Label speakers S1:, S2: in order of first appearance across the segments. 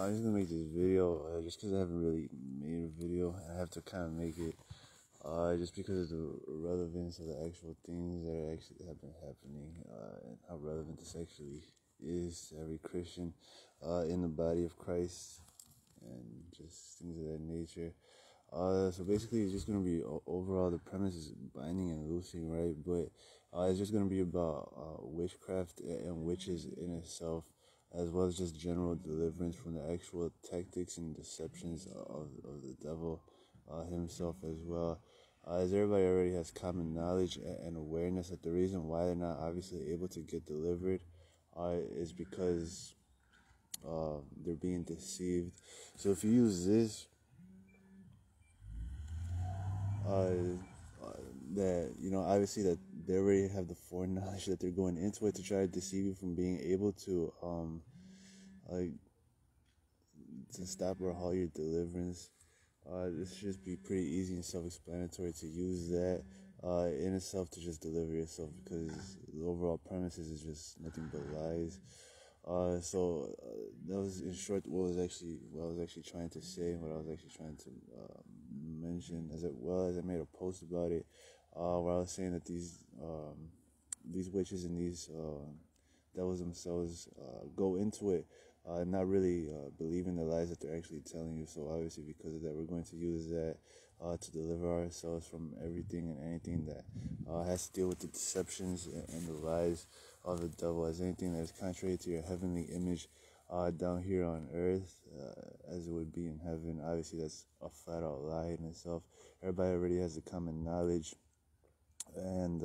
S1: I'm just gonna make this video uh, just because I haven't really made a video. I have to kind of make it uh, just because of the relevance of the actual things that are actually have been happening uh, and how relevant this actually is every Christian uh, in the body of Christ and just things of that nature. Uh, so basically, it's just gonna be overall the premise is binding and loosing, right? But uh, it's just gonna be about uh, witchcraft and witches in itself, as well as just general deliverance from the actual tactics and deceptions of, of the devil uh, himself as well. Uh, as everybody already has common knowledge and awareness that the reason why they're not obviously able to get delivered uh, is because uh, they're being deceived. So if you use this, uh, uh, that you know, obviously that they already have the foreknowledge that they're going into it to try to deceive you from being able to um, like to stop or halt your deliverance. Uh, this should just be pretty easy and self-explanatory to use that uh, in itself to just deliver yourself because the overall premises is just nothing but lies. Uh, so uh, that was in short what was actually what I was actually trying to say, what I was actually trying to uh, mention, as well as I made a post about it, uh, where I was saying that these um, these witches and these devils themselves uh, go into it uh, not really uh, believing the lies that they're actually telling you. So obviously, because of that, we're going to use that uh, to deliver ourselves from everything and anything that uh, has to deal with the deceptions and the lies of the devil, as anything that is contrary to your heavenly image. Uh, down here on earth, uh, as it would be in heaven. Obviously, that's a flat out lie in itself. Everybody already has the common knowledge and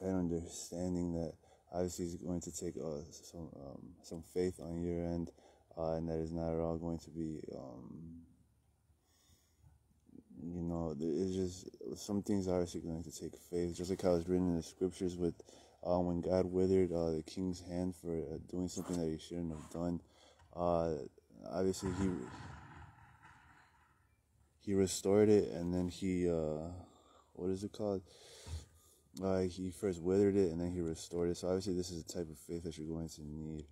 S1: and understanding that obviously it's going to take uh, some um, some faith on your end, uh, and that is not at all going to be. Um, you know, it's just some things are obviously going to take faith, just like how it's written in the scriptures with uh, when God withered uh, the king's hand for uh, doing something that he shouldn't have done. Uh, obviously, he he restored it, and then he what is it called? Uh, he first withered it and then he restored it. So obviously, this is the type of faith that you're going to need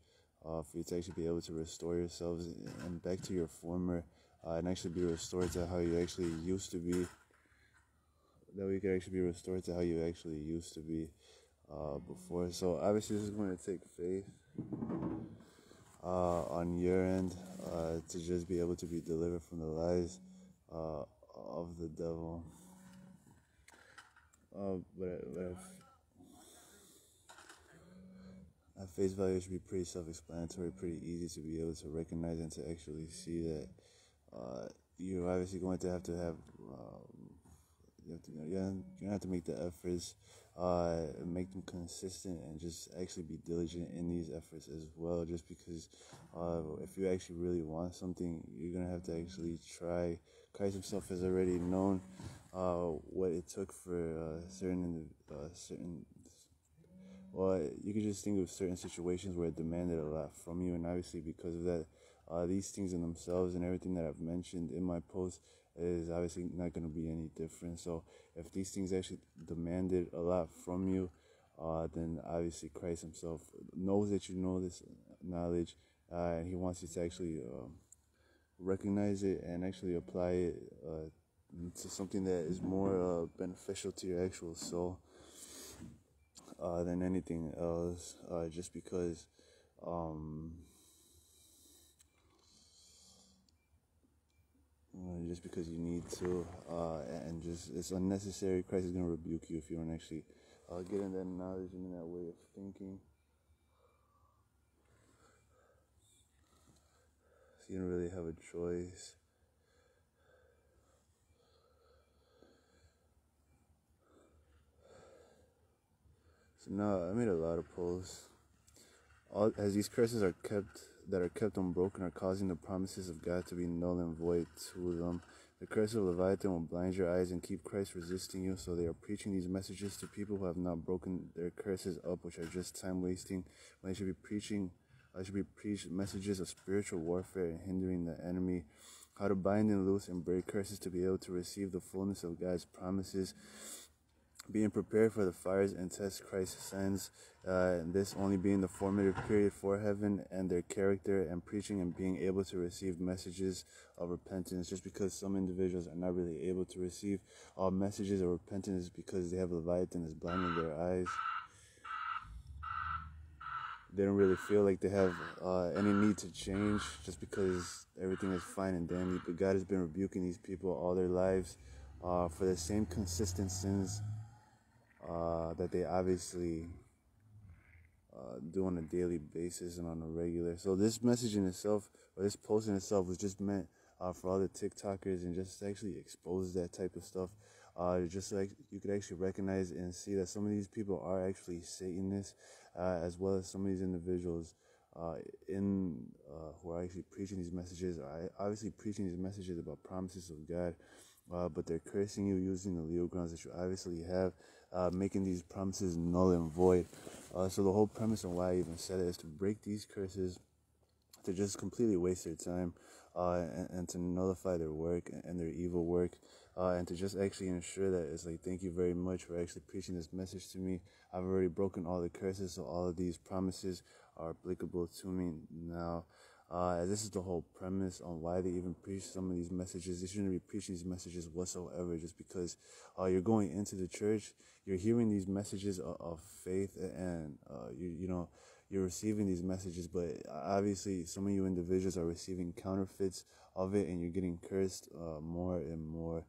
S1: uh, for you to actually be able to restore yourselves and back to your former, uh, and actually be restored to how you actually used to be. That we can actually be restored to how you actually used to be uh, before. So obviously, this is going to take faith uh, on your end uh, to just be able to be delivered from the lies uh, of the devil. Uh, but, but at face value, should be pretty self-explanatory, pretty easy to be able to recognize and to actually see that uh, you're obviously going to have to have um, you have to you know, you have to make the efforts, uh, make them consistent, and just actually be diligent in these efforts as well. Just because uh, if you actually really want something, you're gonna have to actually try. Christ Himself has already known uh, what it took for uh, certain uh, certain. Well, you could just think of certain situations where it demanded a lot from you, and obviously because of that, uh, these things in themselves and everything that I've mentioned in my post is obviously not going to be any different. So if these things actually demanded a lot from you, uh, then obviously Christ Himself knows that you know this knowledge, uh, and He wants you to actually um, recognize it and actually apply it uh, to something that is more uh, beneficial to your actual soul uh, than anything else. Uh, just because, um, just because you need to, uh, and just it's unnecessary. Christ is gonna rebuke you if you don't actually uh, get in that knowledge and in that way of thinking. So you don't really have a choice. No, I made a lot of posts. All, as these curses are kept that are kept unbroken are causing the promises of God to be null and void to them. The curse of Leviathan will blind your eyes and keep Christ resisting you, so they are preaching these messages to people who have not broken their curses up, which are just time wasting, when they should be preaching I should be preached messages of spiritual warfare and hindering the enemy, how to bind and loose and break curses to be able to receive the fullness of God's promises being prepared for the fires and tests Christ sends, uh, this only being the formative period for heaven and their character, and preaching and being able to receive messages of repentance. Just because some individuals are not really able to receive all messages of repentance is because they have Leviathan is blinding their eyes. They don't really feel like they have uh, any need to change just because everything is fine and dandy. But God has been rebuking these people all their lives uh, for the same consistent sins uh, that they obviously uh, do on a daily basis and on a regular. So this message in itself, or this post in itself, was just meant uh, for all the TikTokers and just actually expose that type of stuff. Uh, just like you could actually recognize and see that some of these people are actually Satanists, uh, as well as some of these individuals uh, in uh, who are actually preaching these messages are obviously preaching these messages about promises of God, uh, but they're cursing you using the legal grounds that you obviously have, uh, making these promises null and void. Uh, so the whole premise on why I even said it is to break these curses, to just completely waste their time, uh, and, and, to nullify their work and their evil work, uh, and to just actually ensure that it's like, thank you very much for actually preaching this message to me. I've already broken all the curses, so all of these promises are applicable to me now. Uh, this is the whole premise on why they even preach some of these messages. They shouldn't be preaching these messages whatsoever, just because uh, you're going into the church, you're hearing these messages of, of faith, and uh, you you know you're receiving these messages. But obviously, some of you individuals are receiving counterfeits of it, and you're getting cursed uh, more and more.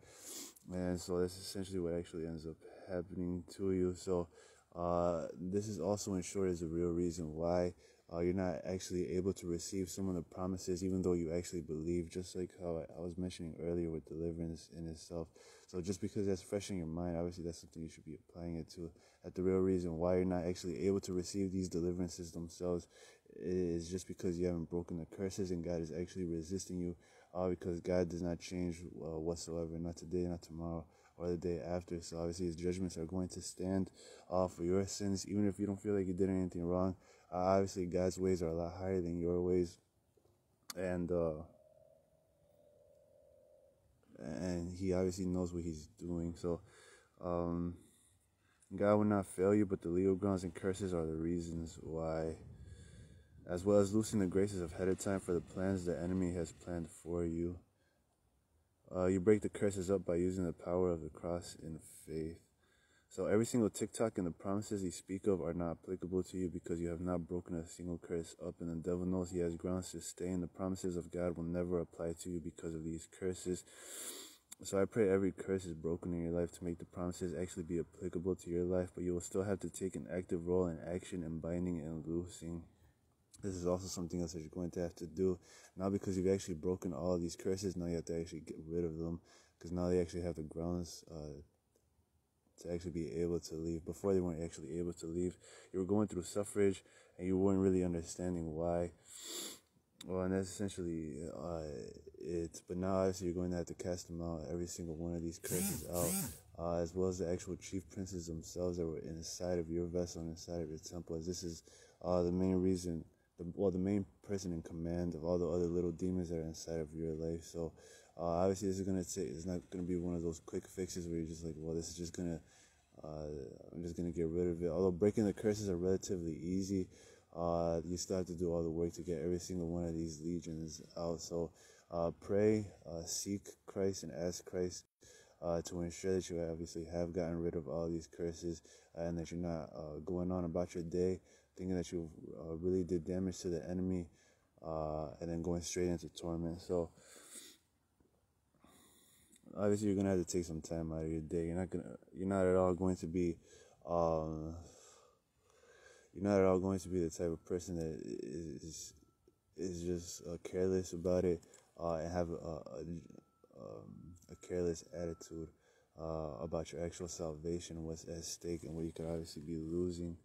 S1: And so that's essentially what actually ends up happening to you. So uh, this is also in short is the real reason why uh, you're not actually able to receive some of the promises, even though you actually believe, just like how I was mentioning earlier with deliverance in itself. So just because that's fresh in your mind, obviously that's something you should be applying it to. That the real reason why you're not actually able to receive these deliverances themselves is just because you haven't broken the curses and God is actually resisting you, uh, because God does not change uh, whatsoever, not today, not tomorrow or the day after. So obviously his judgments are going to stand uh, for your sins, even if you don't feel like you did anything wrong. Obviously, God's ways are a lot higher than your ways, and uh, and He obviously knows what He's doing. So, um, God will not fail you, but the legal grounds and curses are the reasons why, as well as loosing the graces ahead of time for the plans the enemy has planned for you. Uh, you break the curses up by using the power of the cross in faith. So every single TikTok and the promises he speak of are not applicable to you because you have not broken a single curse up, and the devil knows he has grounds to stay, and the promises of God will never apply to you because of these curses. So I pray every curse is broken in your life to make the promises actually be applicable to your life, but you will still have to take an active role in action and binding and loosing. This is also something else that you're going to have to do. Now because you've actually broken all of these curses, now you have to actually get rid of them because now they actually have the grounds uh, to actually be able to leave. Before they weren't actually able to leave. You were going through suffrage and you weren't really understanding why. Well, and that's essentially uh, it. But now, obviously, you're going to have to cast them out, every single one of these curses out, uh, as well as the actual chief princes themselves that were inside of your vessel and inside of your temple. As this is uh, the main reason, the, well, the main person in command of all the other little demons that are inside of your life. So, uh, obviously, this is gonna take. It's not gonna be one of those quick fixes where you're just like, well, this is just gonna. Uh, I'm just gonna get rid of it. Although breaking the curses are relatively easy, uh, you still have to do all the work to get every single one of these legions out. So uh, pray, uh, seek Christ, and ask Christ uh, to ensure that you obviously have gotten rid of all these curses and that you're not uh, going on about your day thinking that you really did damage to the enemy and then going straight into torment. So obviously you're gonna have to take some time out of your day. You're not gonna you're not at all going to be um you're not at all going to be the type of person that is is just uh, careless about it uh, and have a, a, um, a careless attitude uh, about your actual salvation, what's at stake, and what you could obviously be losing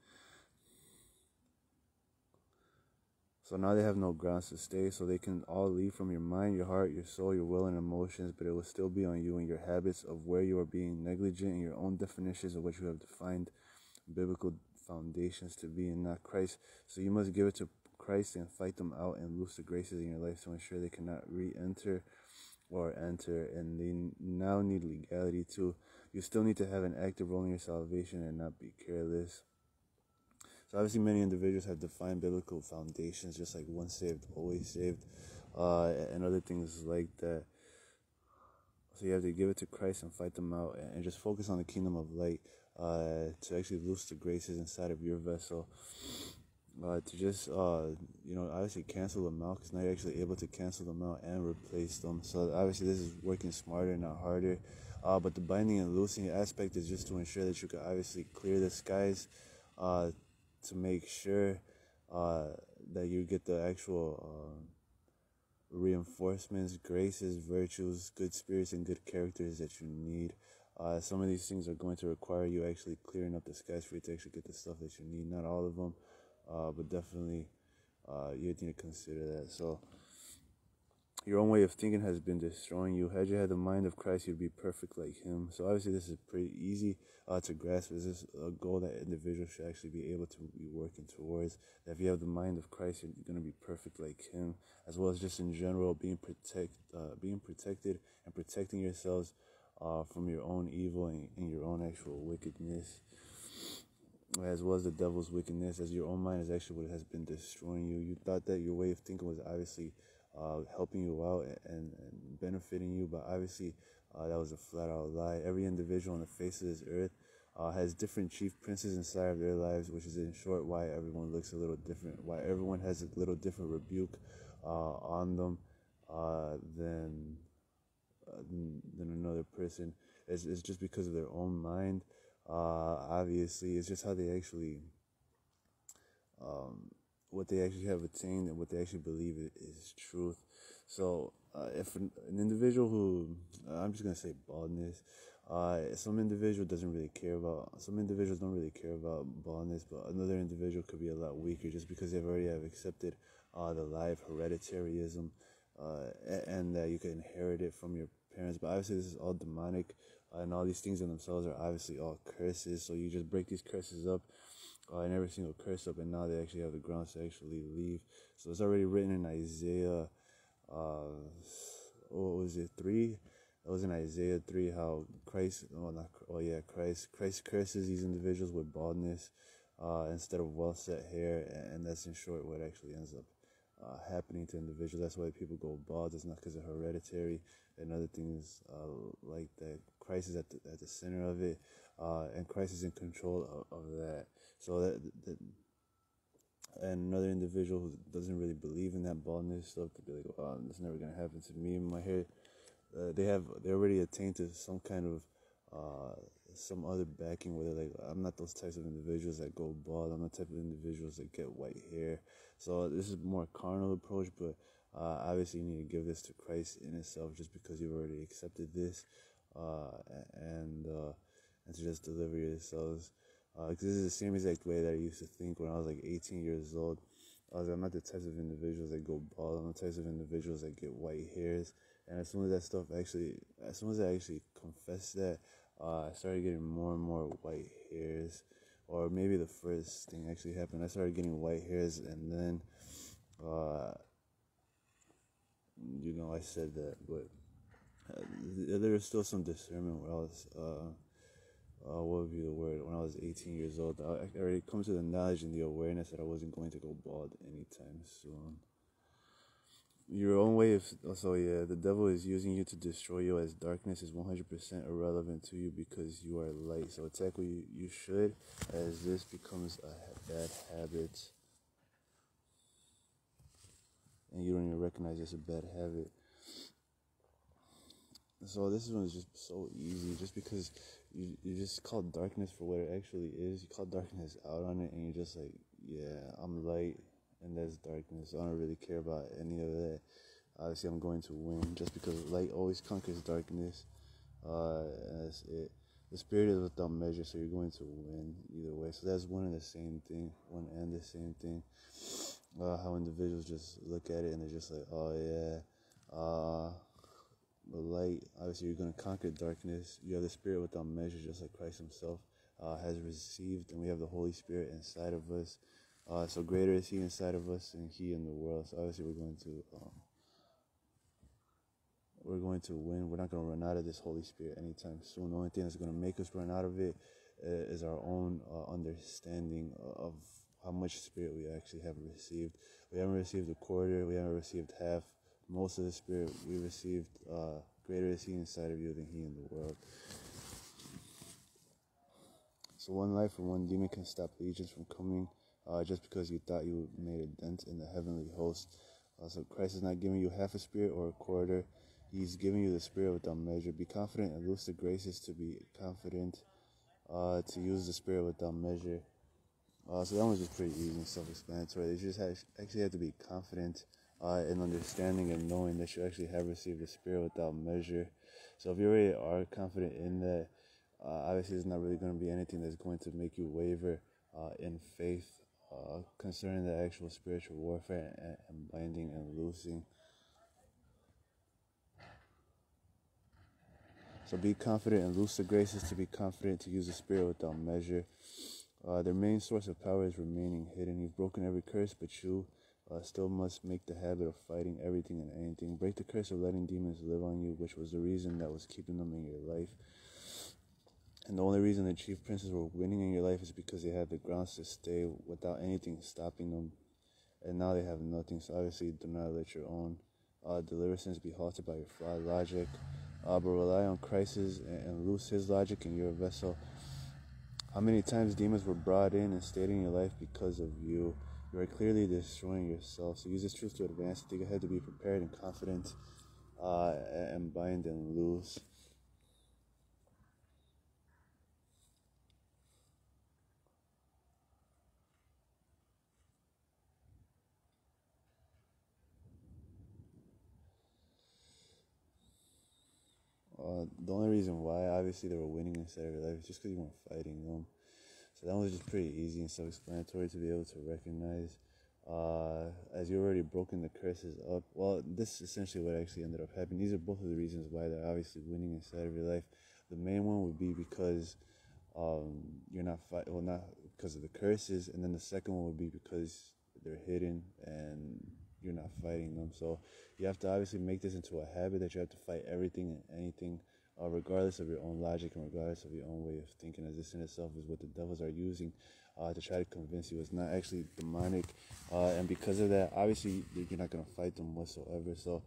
S1: So now they have no grounds to stay, so they can all leave from your mind, your heart, your soul, your will, and emotions, but it will still be on you and your habits of where you are being negligent in your own definitions of what you have defined biblical foundations to be and not Christ. So you must give it to Christ and fight them out and loose the graces in your life to ensure they cannot re enter or enter. And they now need legality too. you still need to have an active role in your salvation and not be careless. So obviously, many individuals have defined biblical foundations, just like once saved, always saved, uh, and other things like that. So you have to give it to Christ and fight them out, and just focus on the kingdom of light uh, to actually loose the graces inside of your vessel. Uh, to just uh, you know obviously cancel them out because now you're actually able to cancel them out and replace them. So obviously this is working smarter, not harder. Uh, but the binding and loosing aspect is just to ensure that you can obviously clear the skies uh, to make sure uh, that you get the actual uh, reinforcements, graces, virtues, good spirits, and good characters that you need. Uh, some of these things are going to require you actually clearing up the skies for you to actually get the stuff that you need. Not all of them, uh, but definitely uh, you need to consider that. So, your own way of thinking has been destroying you. Had you had the mind of Christ, you'd be perfect like Him. So, obviously, this is pretty easy uh, to grasp. This Is a goal that individuals should actually be able to be working towards? That if you have the mind of Christ, you're going to be perfect like Him, as well as just in general being protect, uh, being protected and protecting yourselves uh, from your own evil and, and your own actual wickedness as well as the devil's wickedness, as your own mind is actually what has been destroying you. You thought that your way of thinking was obviously uh, helping you out and, and, benefiting you, but obviously uh, that was a flat out lie. Every individual on the face of this earth uh, has different chief princes inside of their lives, which is in short why everyone looks a little different, why everyone has a little different rebuke uh, on them uh, than, uh, than, another person. It's, it's just because of their own mind. Obviously, it's just how they actually, um, what they actually have attained and what they actually believe is truth. So, uh, if an, an, individual who, uh, I'm just gonna say baldness, uh, some individual doesn't really care about, some individuals don't really care about baldness, but another individual could be a lot weaker just because they've already have accepted uh, the lie of hereditaryism, uh, and that you can inherit it from your parents. But obviously, this is all demonic and all these things in themselves are obviously all curses. So you just break these curses up, uh, and every single curse up, and now they actually have the grounds to actually leave. So it's already written in Isaiah, uh, what was it, three? It was in Isaiah three how Christ, oh not, oh yeah, Christ, Christ curses these individuals with baldness uh, instead of well set hair, and that's in short what actually ends up uh, happening to individuals. That's why people go bald. It's not because of hereditary and other things uh, like that. Christ is at the, at the center of it, uh, and Christ is in control of, of that. So that, that, and another individual who doesn't really believe in that baldness stuff to be like, oh, it's never gonna happen to me. in My hair, uh, they have they already attained to some kind of uh, some other backing where they're like, I'm not those types of individuals that go bald. I'm the type of individuals that get white hair. So this is more carnal approach, but uh, obviously you need to give this to Christ in itself, just because you've already accepted this uh, and uh, and to just deliver yourselves. Uh, this is the same exact way that I used to think when I was like 18 years old. I was, I'm not the types of individuals that go bald. I'm the types of individuals that get white hairs. And as soon as that stuff actually, as soon as I actually confessed that, uh, I started getting more and more white hairs. Or maybe the first thing actually happened. I started getting white hairs, and then, uh, you know, I said that, but uh, there was still some discernment when I was, uh, uh, what would be the word, when I was 18 years old. I already come to the knowledge and the awareness that I wasn't going to go bald anytime soon. Your own way of, so yeah, the devil is using you to destroy you as darkness is 100% irrelevant to you because you are light. So attack what you, you should as this becomes a bad habit. And you don't even recognize it's a bad habit. So this one is just so easy, just because you you just call darkness for what it actually is. You call darkness out on it, and you're just like, yeah, I'm light, and that's darkness. I don't really care about any of that. Obviously, I'm going to win, just because light always conquers darkness. Uh, that's it. The spirit is without measure, so you're going to win either way. So that's one and the same thing, one and the same thing. Uh, how individuals just look at it and they're just like, oh yeah, uh, the light, obviously, you're going to conquer darkness. You have the Spirit without measure, just like Christ Himself uh, has received, and we have the Holy Spirit inside of us. Uh, so greater is He inside of us than He in the world. So obviously, we're going to um, we're going to win. We're not going to run out of this Holy Spirit anytime soon. The only thing that's going to make us run out of it uh, our own uh, understanding of how much Spirit we actually have received. We haven't received a quarter. We haven't received half. Most of the Spirit we received. Uh, greater is He inside of you than He in the world. So one life and one demon can stop legions from coming uh, just because you thought you made a dent in the heavenly host. Uh, so Christ is not giving you half a spirit or a quarter. He's giving you the spirit without measure. Be confident and lose the graces to be confident, uh, to use the spirit without measure. Uh, so that one's just pretty easy and self-explanatory. You just have, actually have to be confident uh, in understanding and knowing that you actually have received the spirit without measure. So if you already are confident in that, uh, obviously, there's not really going to be anything that's going to make you waver uh, in faith uh, concerning the actual spiritual warfare and, and binding and loosing. So be confident and loose the graces to be confident to use the Spirit without measure. Uh, their main source of power is remaining hidden. You've broken every curse, but you uh, still must make the habit of fighting everything and anything. Break the curse of letting demons live on you, which was the reason that was keeping them in your life. And the only reason the chief princes were winning in your life is because they had the grounds to stay without anything stopping them. And now they have nothing. So obviously, do not let your own uh, deliverance be halted by your flawed logic, uh, but rely on Christ's and, and His logic in your vessel. How many times demons were brought in and stayed in your life because of you? You are clearly destroying yourself. So use this truth to advance. Think ahead to be prepared and confident, uh, and bind and loose. Uh, the only reason why, obviously, they were winning instead of your life is just because you weren't fighting them. That was just pretty easy and self-explanatory to be able to recognize. Uh, as you already broken the curses up, well, this is essentially what actually ended up happening. These are both of the reasons why they're obviously winning inside of your life. The main one would be because um, you're not fight, well, not because of the curses, and then the second one would be because they're hidden and you're not fighting them. So you have to obviously make this into a habit that you have to fight everything and anything, uh, regardless of your own logic and regardless of your own way of thinking, as this in itself is what the devils are using uh, to try to convince you it's not actually demonic. Uh, and because of that, obviously, you're not going to fight them whatsoever. So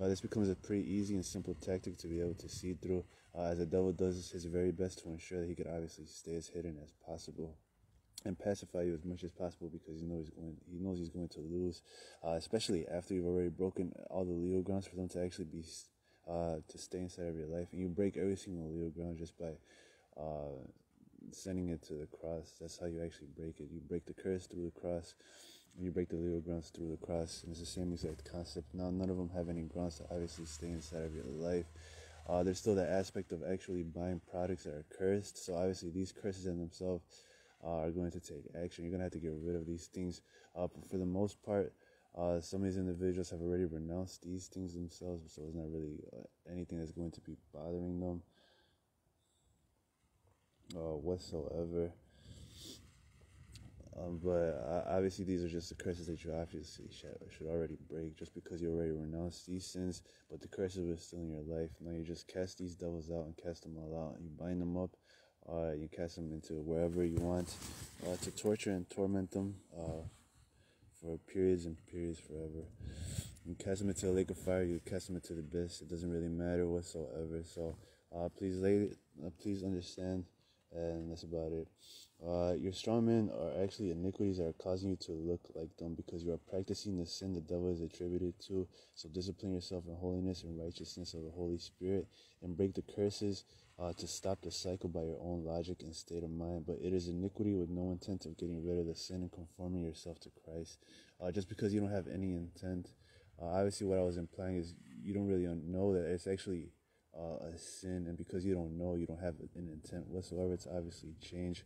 S1: uh, this becomes a pretty easy and simple tactic to be able to see through, uh, as the devil does his very best to ensure that he could obviously stay as hidden as possible and pacify you as much as possible because he knows he's going he knows he's going to lose, uh, especially after you've already broken all the legal grounds for them to actually be uh, to stay inside of your life, and you break every single legal ground just by uh, sending it to the cross. That's how you actually break it. You break the curse through the cross, and you break the legal grounds through the cross, and it's the same exact concept. Now, none of them have any grounds to obviously stay inside of your life. Uh, there's still the aspect of actually buying products that are cursed. So obviously, these curses in themselves uh, are going to take action. You're going to have to get rid of these things. Uh, for the most part, uh, some of these individuals have already renounced these things themselves, so it's not really uh, anything that's going to be bothering them uh, whatsoever. Um, but uh, obviously, these are just the curses that you obviously should, already break just because you already renounced these sins. But the curses are still in your life. Now you just cast these devils out and cast them all out. You bind them up uh, you cast them into wherever you want uh, to torture and torment them uh, for periods and periods forever. You cast them into a lake of fire. You cast them into the abyss. It doesn't really matter whatsoever. So uh, please, lay, uh, please understand, and that's about it. Uh, your strong men are actually iniquities that are causing you to look like them because you are practicing the sin the devil is attributed to. So discipline yourself in holiness and righteousness of the Holy Spirit and break the curses uh, to stop the cycle by your own logic and state of mind, but it is iniquity with no intent of getting rid of the sin and conforming yourself to Christ. Uh, just because you don't have any intent, uh, obviously, what I was implying is you don't really know that it's actually uh, a sin, and because you don't know, you don't have an intent whatsoever to obviously change.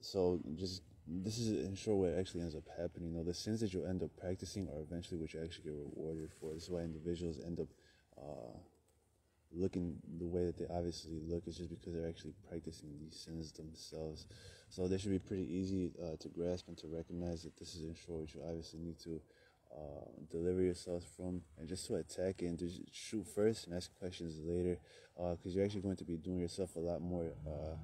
S1: So just this is in short what actually ends up happening. You know, the sins that you end up practicing are eventually what you actually get rewarded for. This is why individuals end up uh, looking the way that they obviously look. is just because they're actually practicing these sins themselves. So they should be pretty easy uh, to grasp and to recognize that this is in short what you obviously need to uh, deliver yourself from and just to attack and just shoot first and ask questions later because uh, you're actually going to be doing yourself a lot more uh,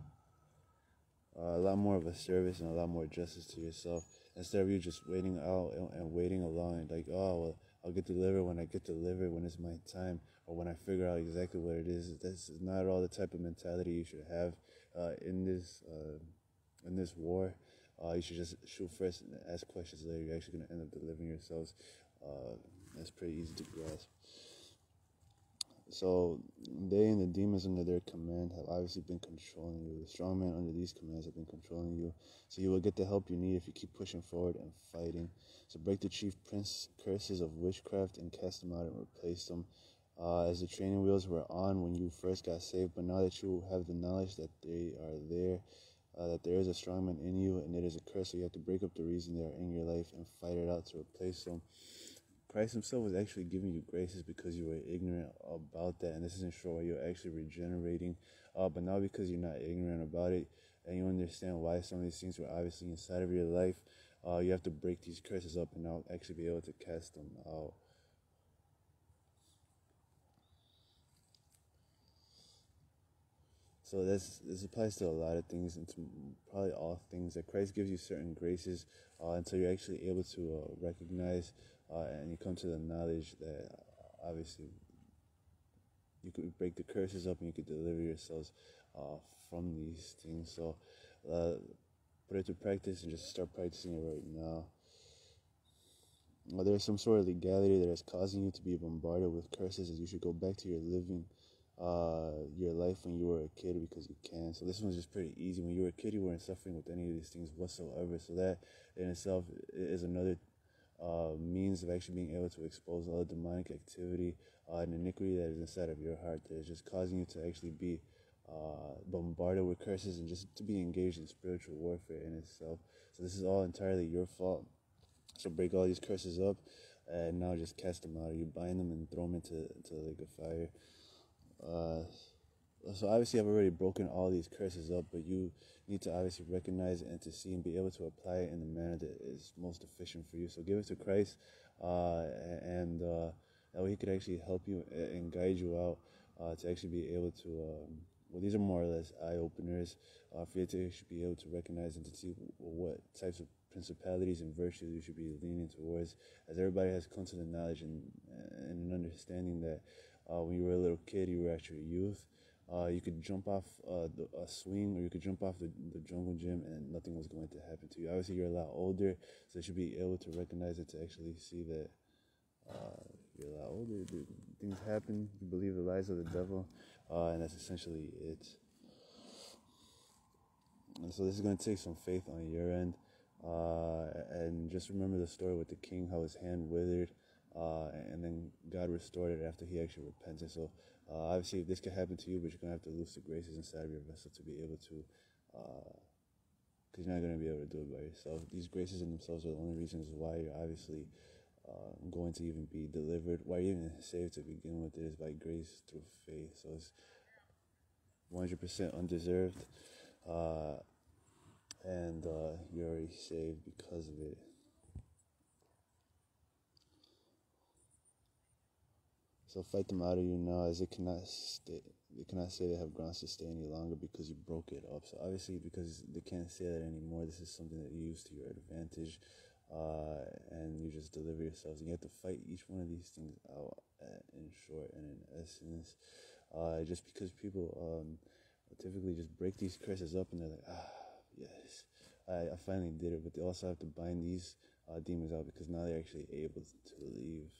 S1: a lot more of a service and a lot more justice to yourself instead of you just waiting out and, and waiting along and like oh well I'll get delivered when I get delivered when it's my time or when I figure out exactly what it is. This is not at all the type of mentality you should have uh, in this uh, in this war. Uh, you should just shoot first and ask questions later. You're actually going to end up delivering yourselves. Uh, that's pretty easy to grasp. So they and the demons under their command have obviously been controlling you. The strong men under these commands have been controlling you. So you will get the help you need if you keep pushing forward and fighting. So break the chief prince curses of witchcraft and cast them out and replace them. Uh, as the training wheels were on when you first got saved, but now that you have the knowledge that they are there, uh, that there is a strong man in you and it is a curse, so you have to break up the reason they are in your life and fight it out to replace them. Christ Himself was actually giving you graces because you were ignorant about that, and this isn't sure why you're actually regenerating. Uh, but now because you're not ignorant about it, and you understand why some of these things were obviously inside of your life, uh, you have to break these curses up and now actually be able to cast them out. So this this applies to a lot of things and to probably all things that Christ gives you certain graces uh, until you're actually able to uh, recognize uh, and you come to the knowledge that obviously you could break the curses up and you could deliver yourselves uh, from these things. So uh, put it to practice and just start practicing it right now. there's some sort of legality that is causing you to be bombarded with curses, and you should go back to your living uh, your life when you were a kid because you can. So this one's just pretty easy. When you were a kid, you weren't suffering with any of these things whatsoever. So that in itself is another uh, means of actually being able to expose all the demonic activity uh, and iniquity that is inside of your heart that is just causing you to actually be uh, bombarded with curses and just to be engaged in spiritual warfare in itself. So this is all entirely your fault. So break all these curses up and now just cast them out. You bind them and throw them into, into the lake of fire. So obviously I've already broken all these curses up, but you need to obviously recognize and to see and be able to apply it in the manner that is most efficient for you. So give it to Christ, uh, and uh, that way He could actually help you and guide you out uh, to actually be able to. Um, well, these are more or less eye openers uh, for you to actually be able to recognize and to see what types of principalities and virtues you should be leaning towards, as everybody has come to the knowledge and, and an understanding that uh, when you were a little kid, you were at your youth. Uh, you could jump off uh, the, a swing or you could jump off the, the jungle gym and nothing was going to happen to you. Obviously, you're a lot older, so you should be able to recognize it to actually see that uh, you're a lot older. Things happen. You believe the lies of the devil, uh, and that's essentially it. And so this is going to take some faith on your end. Uh, and just remember the story with the king, how his hand withered uh, and then God restored it after he actually repented. So uh, obviously, if this can happen to you, but you're gonna have to lose the graces inside of your vessel to be able to, because uh, you're not gonna be able to do it by yourself. These graces in themselves are the only reasons why you're obviously uh, going to even be delivered, why you're even saved to begin with. It is by grace through faith. So it's 100% undeserved, uh, and you're already saved because of it. So fight them out of you now, as they cannot stay. They cannot say they have grounds to stay any longer because you broke it up. So obviously, because they can't say that anymore, this is something that you use to your advantage, uh, and you just deliver yourselves. And you have to fight each one of these things out, in short and in essence. Uh, just because people um, typically just break these curses up and they're like, ah, yes, I, I finally did it. But they also have to bind these uh, demons out because now they're actually able to leave.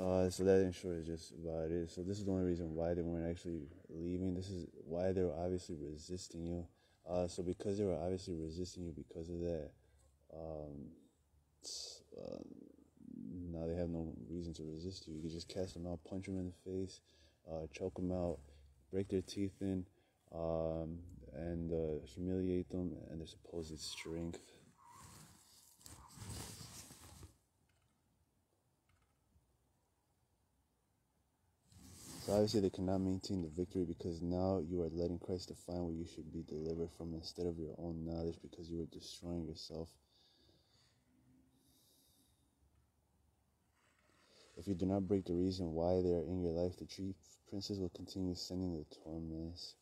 S1: Uh, so that in short is just about it. So this is the only reason why they weren't actually leaving. This is why they were obviously resisting you. Uh, so because they were obviously resisting you because of that, um, uh, now they have no reason to resist you. You can just cast them out, punch them in the face, uh, choke them out, break their teeth in, um, and uh, humiliate them and their supposed strength. Obviously they cannot maintain the victory because now you are letting Christ define what you should be delivered from instead of your own knowledge because you are destroying yourself. If you do not break the reason why they are in your life, the chief princes will continue sending the torments.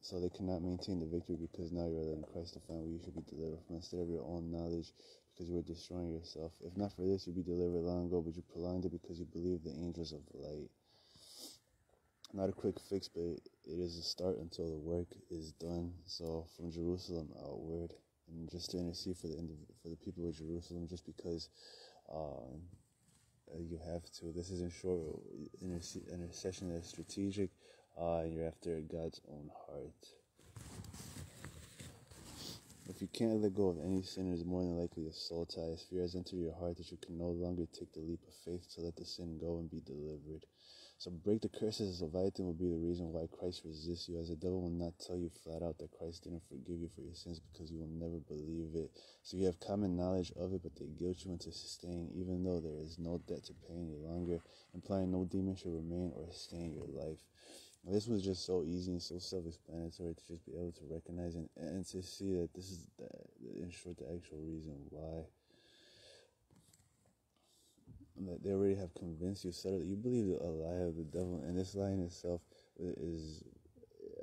S1: So they cannot maintain the victory because now you're letting Christ define what you should be delivered from instead of your own knowledge because you were destroying yourself. If not for this, you'd be delivered long ago, but you prolonged it because you believe the angels of light. Not a quick fix, but it is a start until the work is done. So from Jerusalem outward, and just to intercede for the for the people of Jerusalem, just because um, you have to. This is in short intercession that is strategic uh, and you're after God's own heart. If you can't let go of any sin, it is more than likely a soul tie. As fear has entered your heart that you can no longer take the leap of faith to let the sin go and be delivered. So break the curses. Of Leviathan will be the reason why Christ resists you, as the devil will not tell you flat out that Christ didn't forgive you for your sins because you will never believe it. So you have common knowledge of it, but they guilt you into staying, even though there is no debt to pay any longer, implying no demon should remain or stay in your life. This was just so easy and so self-explanatory to just be able to recognize and, and to see that this is, the, in short, the actual reason why. That they already have convinced you subtly. You believe a lie of the devil, and this lie in itself is,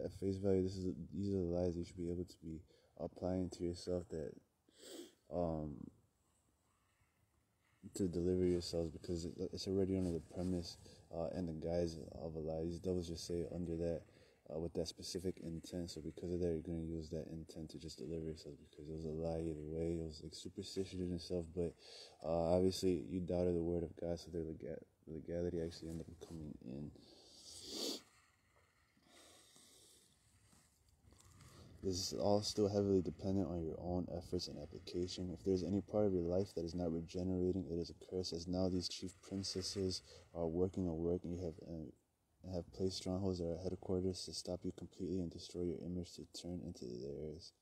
S1: at face value, this is these are the lies you should be able to be applying to yourself that, um, to deliver yourselves because it's already under the premise uh, and the guise of a lie. These devils just say under that uh, with that specific intent. So because of that, you're going to use that intent to just deliver yourself because it was a lie either way. It was like superstition in itself, but uh, obviously you doubted the word of God, so their legality actually ended up coming in. This is all still heavily dependent on your own efforts and application. If there's any part of your life that is not regenerating, it is a curse, as now these chief princesses are working or work, and you have uh, have placed strongholds at our headquarters to stop you completely and destroy your image to turn into theirs.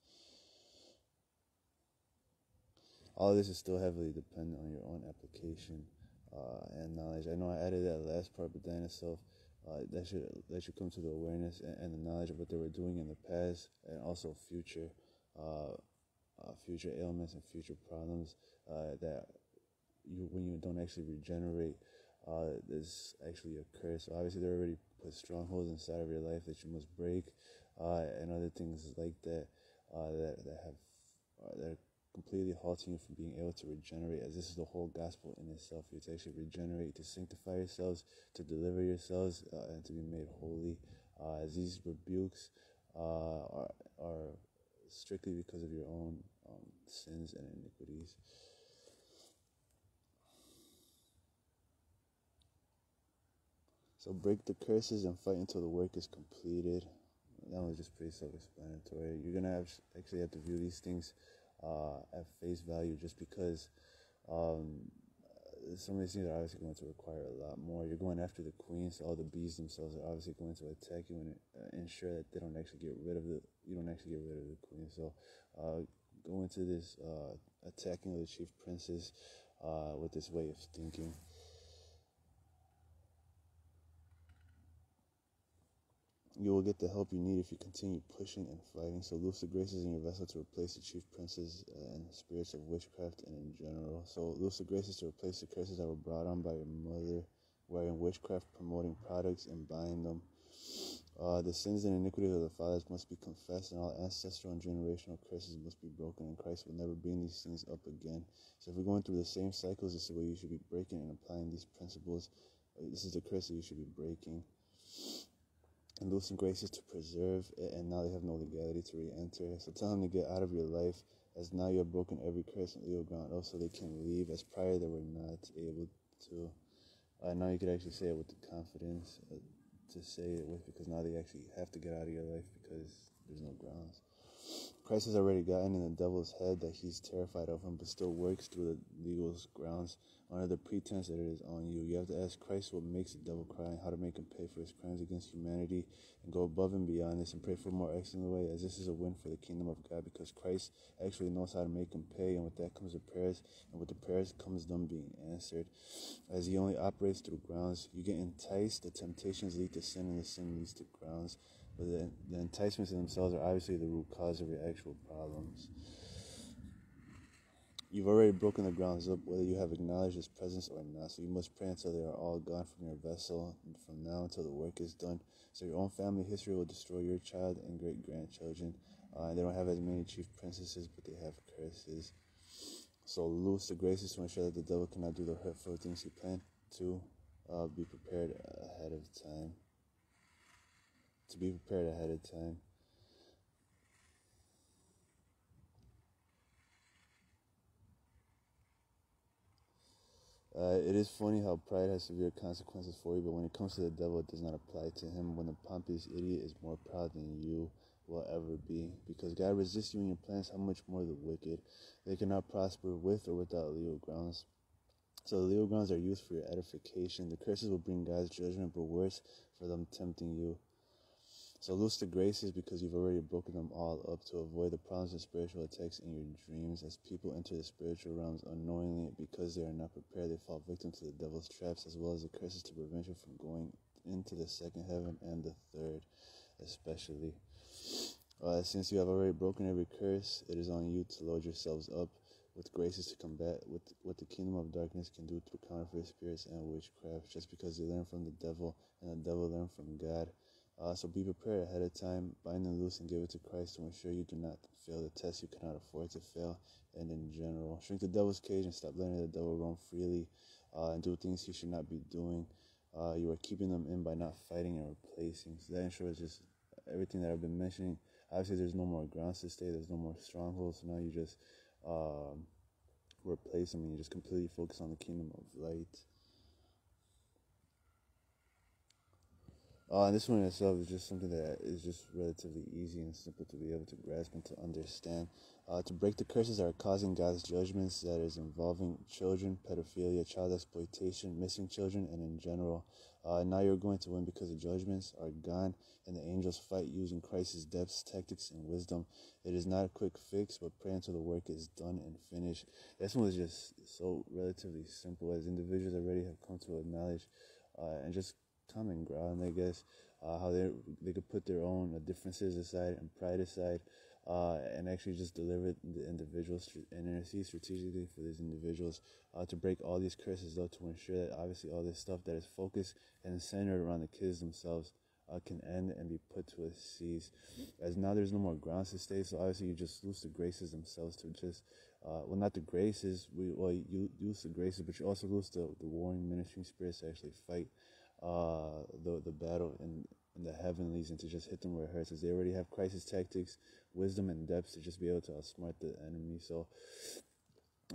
S1: All this is still heavily dependent on your own application uh, and knowledge. I know I added that last part, but then itself uh, that should that should come to the awareness and, and, the knowledge of what they were doing in the past and also future uh, uh, future ailments and future problems uh, that you when you don't actually regenerate uh, this actually occurs so obviously they already put strongholds inside of your life that you must break uh, and other things like that that that have that completely halting you from being able to regenerate, as this is the whole gospel in itself. You to actually regenerate, to sanctify yourselves, to deliver yourselves, uh, and to be made holy. Uh, as these rebukes uh, are, are strictly because of your own um, sins and iniquities. So break the curses and fight until the work is completed. That was just pretty self-explanatory. You're gonna have actually have to view these things uh, at face value just because um, some of these things are obviously going to require a lot more. You're going after the queens, so all the bees themselves are obviously going to attack you and uh, ensure that they don't actually get rid of the you don't actually get rid of the queen. So uh, go into this uh, attacking of the chief princes uh, with this way of thinking. You will get the help you need if you continue pushing and fighting. So loose the graces in your vessel to replace the chief princes and spirits of witchcraft and in general. So loose the graces to replace the curses that were brought on by your mother, wearing witchcraft, promoting products, and buying them. Uh, the sins and iniquities of the fathers must be confessed, and all ancestral and generational curses must be broken, and Christ will never bring these things up again. So, if we're going through the same cycles, this is where you should be breaking and applying these principles. This is the curse that you should be breaking and loosen graces to preserve it, and now they have no legality to re-enter. So tell them to get out of your life, as now you have broken every curse and legal ground, also they can leave, as prior they were not able to. Uh, now you could actually say it with the confidence uh, to say it with, because now they actually have to get out of your life because there's no grounds. Christ has already gotten in the devil's head that he's terrified of him, but still works through the legal grounds under the pretense that it is on you. You have to ask Christ what makes the devil cry and how to make him pay for his crimes against humanity and go above and beyond this and pray for a more excellent way, as this is a win for the kingdom of God because Christ actually knows how to make him pay, and with that comes the prayers, and with the prayers comes them being answered. As he only operates through grounds, you get enticed, the temptations lead to sin, and the sin leads to grounds. But the, the enticements themselves are obviously the root cause of your actual problems. You've already broken the grounds up, whether you have acknowledged his presence or not. So you must pray until they are all gone from your vessel, and from now until the work is done. So your own family history will destroy your child and great grandchildren. Uh, and they don't have as many chief princesses, but they have curses. So loose the graces to ensure that the devil cannot do the hurtful things he planned to. Uh, be prepared ahead of to be prepared ahead of time. Uh, it is funny how pride has severe consequences for you, but when it comes to the devil, it does not apply to him. When the pompous idiot is more proud than you will ever be, because God resists you in your plans, how much more the wicked? They cannot prosper with or without legal grounds. So the legal grounds are used for your edification. The curses will bring God's judgment, but worse for them tempting you. So loose the graces because you've already broken them all up to avoid the problems and spiritual attacks in your dreams. As people enter the spiritual realms unknowingly because they are not prepared, they fall victim to the devil's traps as well as the curses to prevent you from going into the second heaven and the third, especially. Uh, since you have already broken every curse, it is on you to load yourselves up with graces to combat what, what the kingdom of darkness can do through counterfeit spirits and witchcraft, just because they learn from the devil and the devil learn from God. Uh, so be prepared ahead of time, bind them loose and give it to Christ to ensure you do not fail the test you cannot afford to fail. And in general, shrink the devil's cage and stop letting the devil roam freely uh, and do things he should not be doing. Uh, you are keeping them in by not fighting and replacing. So that ensures just everything that I've been mentioning. Obviously, there's no more grounds to stay. There's no more strongholds. So now you just um, replace them and you just completely focus on the kingdom of light. Uh, this one itself is just something that is just relatively easy and simple to be able to grasp and to understand. Uh, to break the curses that are causing God's judgments that is involving children, pedophilia, child exploitation, missing children, and in general. Uh, now you're going to win because the judgments are gone and the angels fight using Christ's depths, tactics, and wisdom. It is not a quick fix, but pray until the work is done and finished. This one was just so relatively simple as individuals already have come to acknowledge uh, and just common ground, I guess. Uh, how they they could put their own uh, differences aside and pride aside, uh, and actually just deliver the individuals and intercede strategically for these individuals uh, to break all these curses, though, to ensure that obviously all this stuff that is focused and centered around the kids themselves uh, can end and be put to a cease. As now there's no more grounds to stay, so obviously you just lose the graces themselves to just, uh, well, not the graces, we well you lose the graces, but you also lose the the warring ministering spirits to actually fight uh, the the battle in, in the heavenlies and to just hit them where it hurts, as they already have Christ's tactics, wisdom, and depth to just be able to outsmart the enemy. So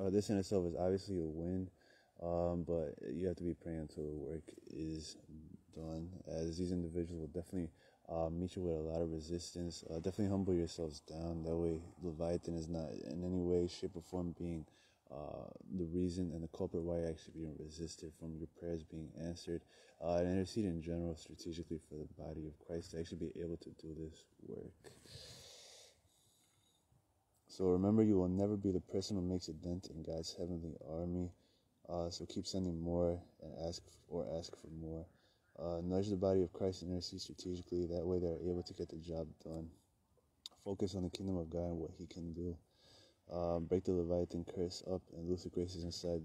S1: uh, this in itself is obviously a win, um, but you have to be praying until the work is done, as these individuals will definitely. Uh, meet you with a lot of resistance. Uh, definitely humble yourselves down. That way, Leviathan is not in any way, shape, or form being uh, the reason and the culprit why you're actually being resisted from your prayers being answered, uh, and intercede in general strategically for the body of Christ to actually be able to do this work. So remember, you will never be the person who makes a dent in God's heavenly army. Uh, so keep sending more and ask or ask for more. Uh, nudge the body of Christ and intercede strategically. That way, they're able to get the job done. Focus on the kingdom of God and what He can do um, break the Leviathan curse up and the graces inside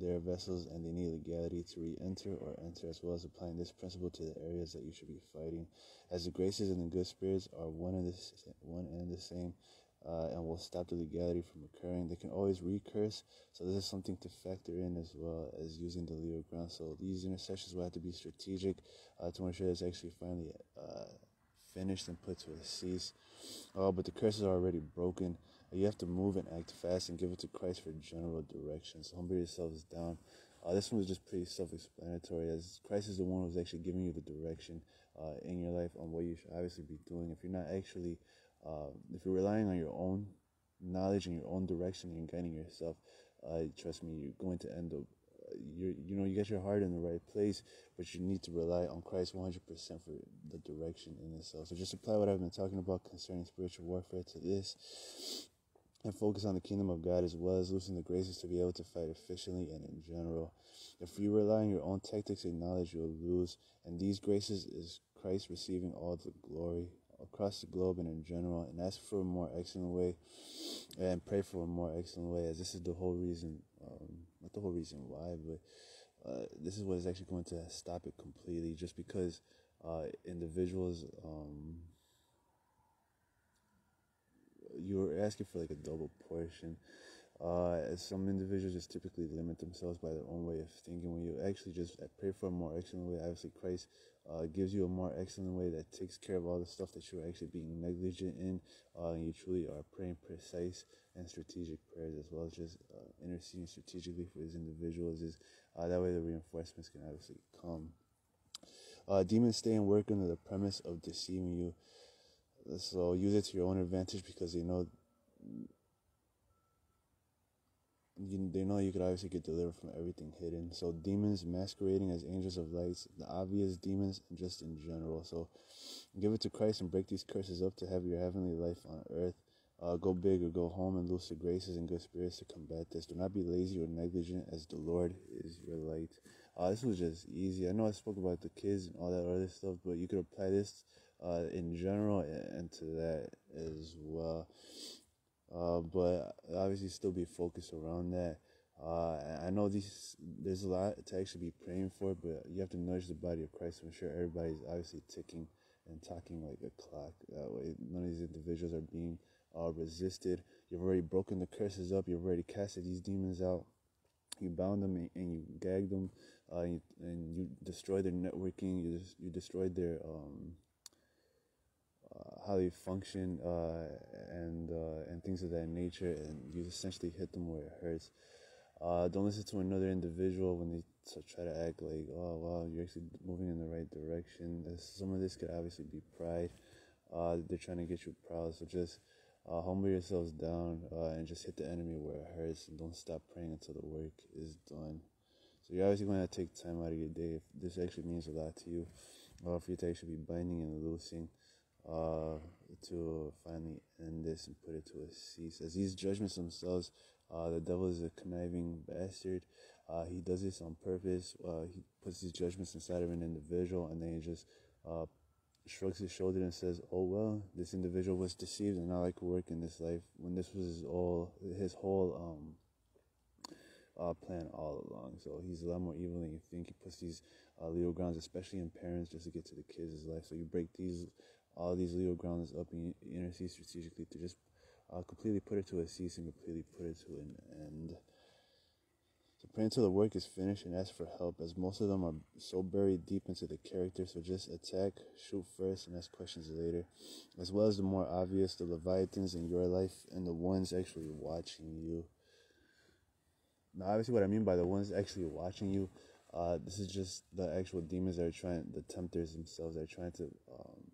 S1: their vessels, and they need legality to re-enter or enter, as well as applying this principle to the areas that you should be fighting. As the graces and the good spirits are one and the one and the same, uh, and will stop the legality from occurring. They can always recurse, so this is something to factor in as well as using the Leo ground. So these intercessions will have to be strategic uh, to ensure it's actually finally uh, finished and put to a cease. Uh, but the curses are already broken. You have to move and act fast and give it to Christ for general direction. So humble yourselves down. Uh, this one was just pretty self-explanatory, as Christ is the one who's actually giving you the direction uh, in your life on what you should obviously be doing. If you're not actually uh, if you're relying on your own knowledge and your own direction and guiding yourself, uh, trust me, you're going to end up you you know you get your heart in the right place, but you need to rely on Christ 100% for the direction in itself. So just apply what I've been talking about concerning spiritual warfare to this, and focus on the kingdom of God as well as losing the graces to be able to fight efficiently and in general. If you rely on your own tactics and knowledge, you'll lose. And these graces is Christ receiving all the glory across the globe and in general, and ask for a more excellent way, and pray for a more excellent way, as this is the whole reason. Um, not the whole reason why, but uh, this is what is actually going to stop it completely. Just because uh, individuals, um, you're asking for like a double portion. Uh, some individuals just typically limit themselves by their own way of thinking. When you actually just pray for a more excellent way, obviously Christ uh, gives you a more excellent way that takes care of all the stuff that you're actually being negligent in, uh, and you truly are praying precise and strategic prayers as well as just uh, interceding strategically for these individuals. Is uh, that way the reinforcements can obviously come. Uh, demons stay and work under the premise of deceiving you, so use it to your own advantage because you know you, they know you could obviously get delivered from everything hidden. So demons masquerading as angels of lights, the obvious demons, just in general. So give it to Christ and break these curses up to have your heavenly life on earth. Uh, go big or go home and lose the graces and good spirits to combat this. Do not be lazy or negligent, as the Lord is your light. Uh, this was just easy. I know I spoke about the kids and all that other stuff, but you could apply this uh, in general and to that as well. Uh, but obviously still be focused around that. Uh, I know these there's a lot to actually be praying for, but you have to nudge the body of Christ to ensure everybody's obviously ticking and talking like a clock. That way, none of these individuals are being uh, resisted. You've already broken the curses up. You've already casted these demons out. You bound them and, you gagged them, uh, and, you, and you destroyed their networking. You just, you destroyed their um, how they function uh, and uh, and things of that nature, and you essentially hit them where it hurts. Uh, don't listen to another individual when they try to act like, oh wow, you're actually moving in the right direction. some of this could obviously be pride. Uh, they're trying to get you proud, so just uh, humble yourselves down and just hit the enemy where it hurts, and don't stop praying until the work is done. So you're obviously going to take time out of your day if this actually means a lot to you, or if you to actually be binding and loosing uh, to finally end this and put it to a cease. As these judgments themselves, uh, the devil is a conniving bastard. Uh, he does this on purpose. Uh, he puts these judgments inside of an individual, and then he just uh, shrugs his shoulder and says, "Oh well, this individual was deceived, and I could work in this life." When this was all his whole um, uh, plan all along. So he's a lot more evil than you think. He puts these uh, legal grounds, especially in parents, just to get to the kids' life. So you break these all these legal grounds up and intercede strategically to just uh, completely put it to a cease and completely put it to an end. So pray until the work is finished and ask for help, as most of them are so buried deep into the character. So just attack, shoot first, and ask questions later, as well as the more obvious, the leviathans in your life and the ones actually watching you. Now, obviously, what I mean by the ones actually watching you, uh, this is just the actual demons that are trying, the tempters themselves, that are trying to um,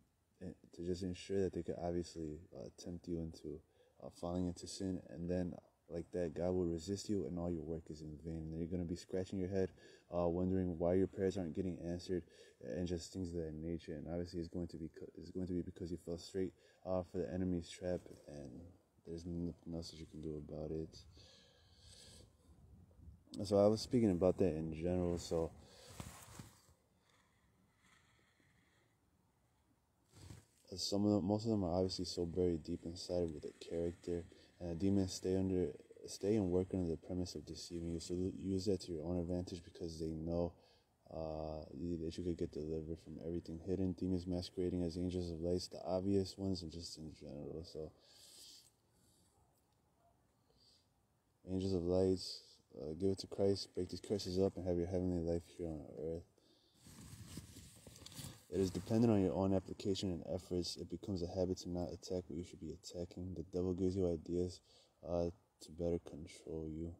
S1: to just ensure that they could obviously uh, tempt you into uh, falling into sin, and then like that, God will resist you, and all your work is in vain. And you're going to be scratching your head, uh, wondering why your prayers aren't getting answered, and just things of that nature. And obviously, it's going to be it's going to be because you fell straight uh, for the enemy's trap, and there's nothing else that you can do about it. So I was speaking about that in general. So some of them, most of them are obviously so buried deep inside with a character, and demons stay under, stay and work under the premise of deceiving you. So use that to your own advantage because they know uh, that you could get delivered from everything hidden. Demons masquerading as angels of light, the obvious ones, and just in general. So, angels of lights, uh, give it to Christ, break these curses up, and have your heavenly life here on earth. It is dependent on your own application and efforts. It becomes a habit to not attack what you should be attacking. The devil gives you ideas uh, to better control you.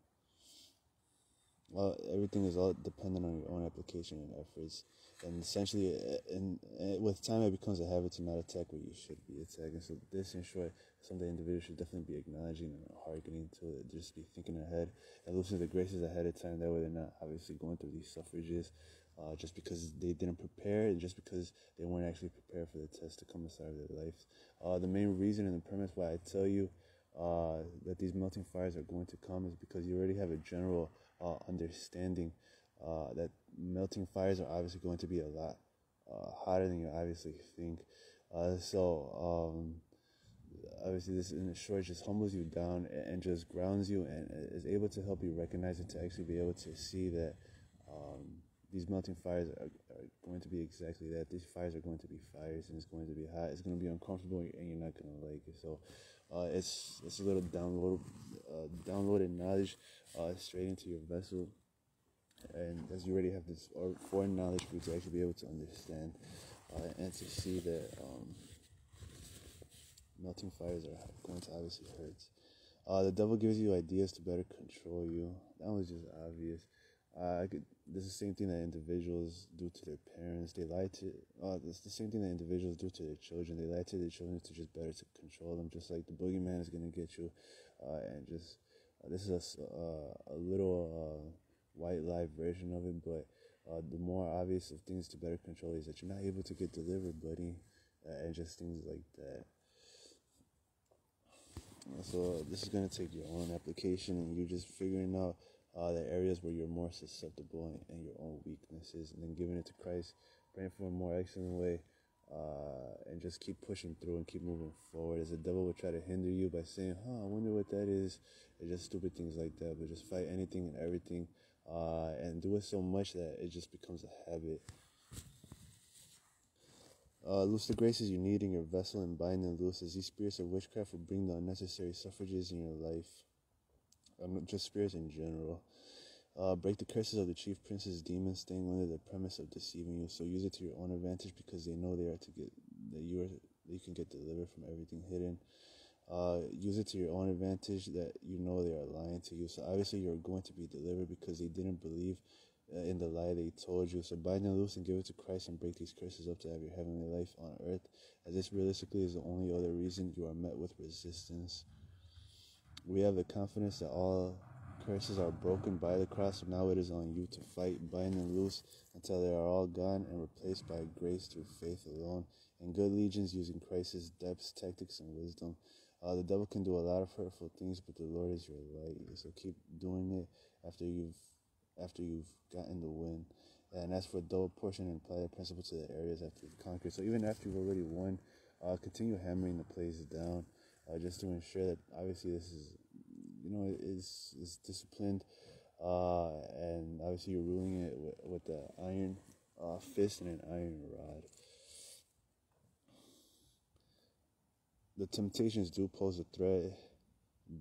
S1: Well, everything is all dependent on your own application and efforts. and essentially, and, uh, and with time, it becomes a habit to not attack what you should be attacking. So this, in short, something individuals should definitely be acknowledging and hearkening to it. Just be thinking ahead and loosening the graces ahead of time. That way, they're not obviously going through these suffrages uh, just because they didn't prepare and just because they weren't actually prepared for the test to come inside of their lives. Uh, the main reason and the premise why I tell you uh, that these melting fires are going to come is because you already have a general uh, understanding uh, that melting fires are obviously going to be a lot uh, hotter than you obviously think. so um, obviously this in short just humbles you down and just grounds you and is able to help you recognize it to actually be able to see that um, these melting fires are, are, going to be exactly that. These fires are going to be fires, and it's going to be hot. It's going to be uncomfortable, and you're not going to like it. So, uh, it's it's a little download uh, downloaded knowledge uh, straight into your vessel, and as you already have this or foreign knowledge for you to actually be able to understand uh, and to see that um, melting fires are going to obviously hurt. Uh, the devil gives you ideas to better control you. That was just obvious. Uh, could, this is the same thing that individuals do to their parents. They lie to. Uh, it's the same thing that individuals do to their children. They lie to their children to just better to control them. Just like the boogeyman is gonna get you, uh, and just uh, this is a, uh, a little uh, white lie version of it. But uh, the more obvious of things to better control is that you're not able to get delivered, buddy, and just things like that. So this is gonna take your own application, and you're just figuring out uh, the areas where you're more susceptible and, and, your own weaknesses, and then giving it to Christ, praying for a more excellent way, uh, and just keep pushing through and keep moving forward. As the devil would try to hinder you by saying, "Huh, I wonder what that is," it's just stupid things like that. But just fight anything and everything, uh, and do it so much that it just becomes a habit. Uh, loose the graces you need in your vessel and bind them loose, as these spirits of witchcraft will bring the unnecessary suffrages in your life um, just spirits in general. Uh, break the curses of the chief princes, demons, staying under the premise of deceiving you. So use it to your own advantage because they know they are to get that you are you can get delivered from everything hidden. Uh, use it to your own advantage that you know they are lying to you. So obviously you're going to be delivered because they didn't believe uh, in the lie they told you. So bind them loose and give it to Christ and break these curses up to have your heavenly life on earth. As this realistically is the only other reason you are met with resistance. We have the confidence that all curses are broken by the cross, and now it is on you to fight, bind them loose until they are all gone and replaced by grace through faith alone. And good legions using Christ's depths, tactics, and wisdom. Uh, the devil can do a lot of hurtful things, but the Lord is your light. So keep doing it after you've after you've gotten the win. And as for double portion and apply the principle to the areas after you've conquered. So even after you've already won, uh, continue hammering the plays down uh, just to ensure that obviously this is, you know, is is disciplined, uh, and obviously you're ruling it with, with the iron uh, fist and an iron rod. The temptations do pose a threat,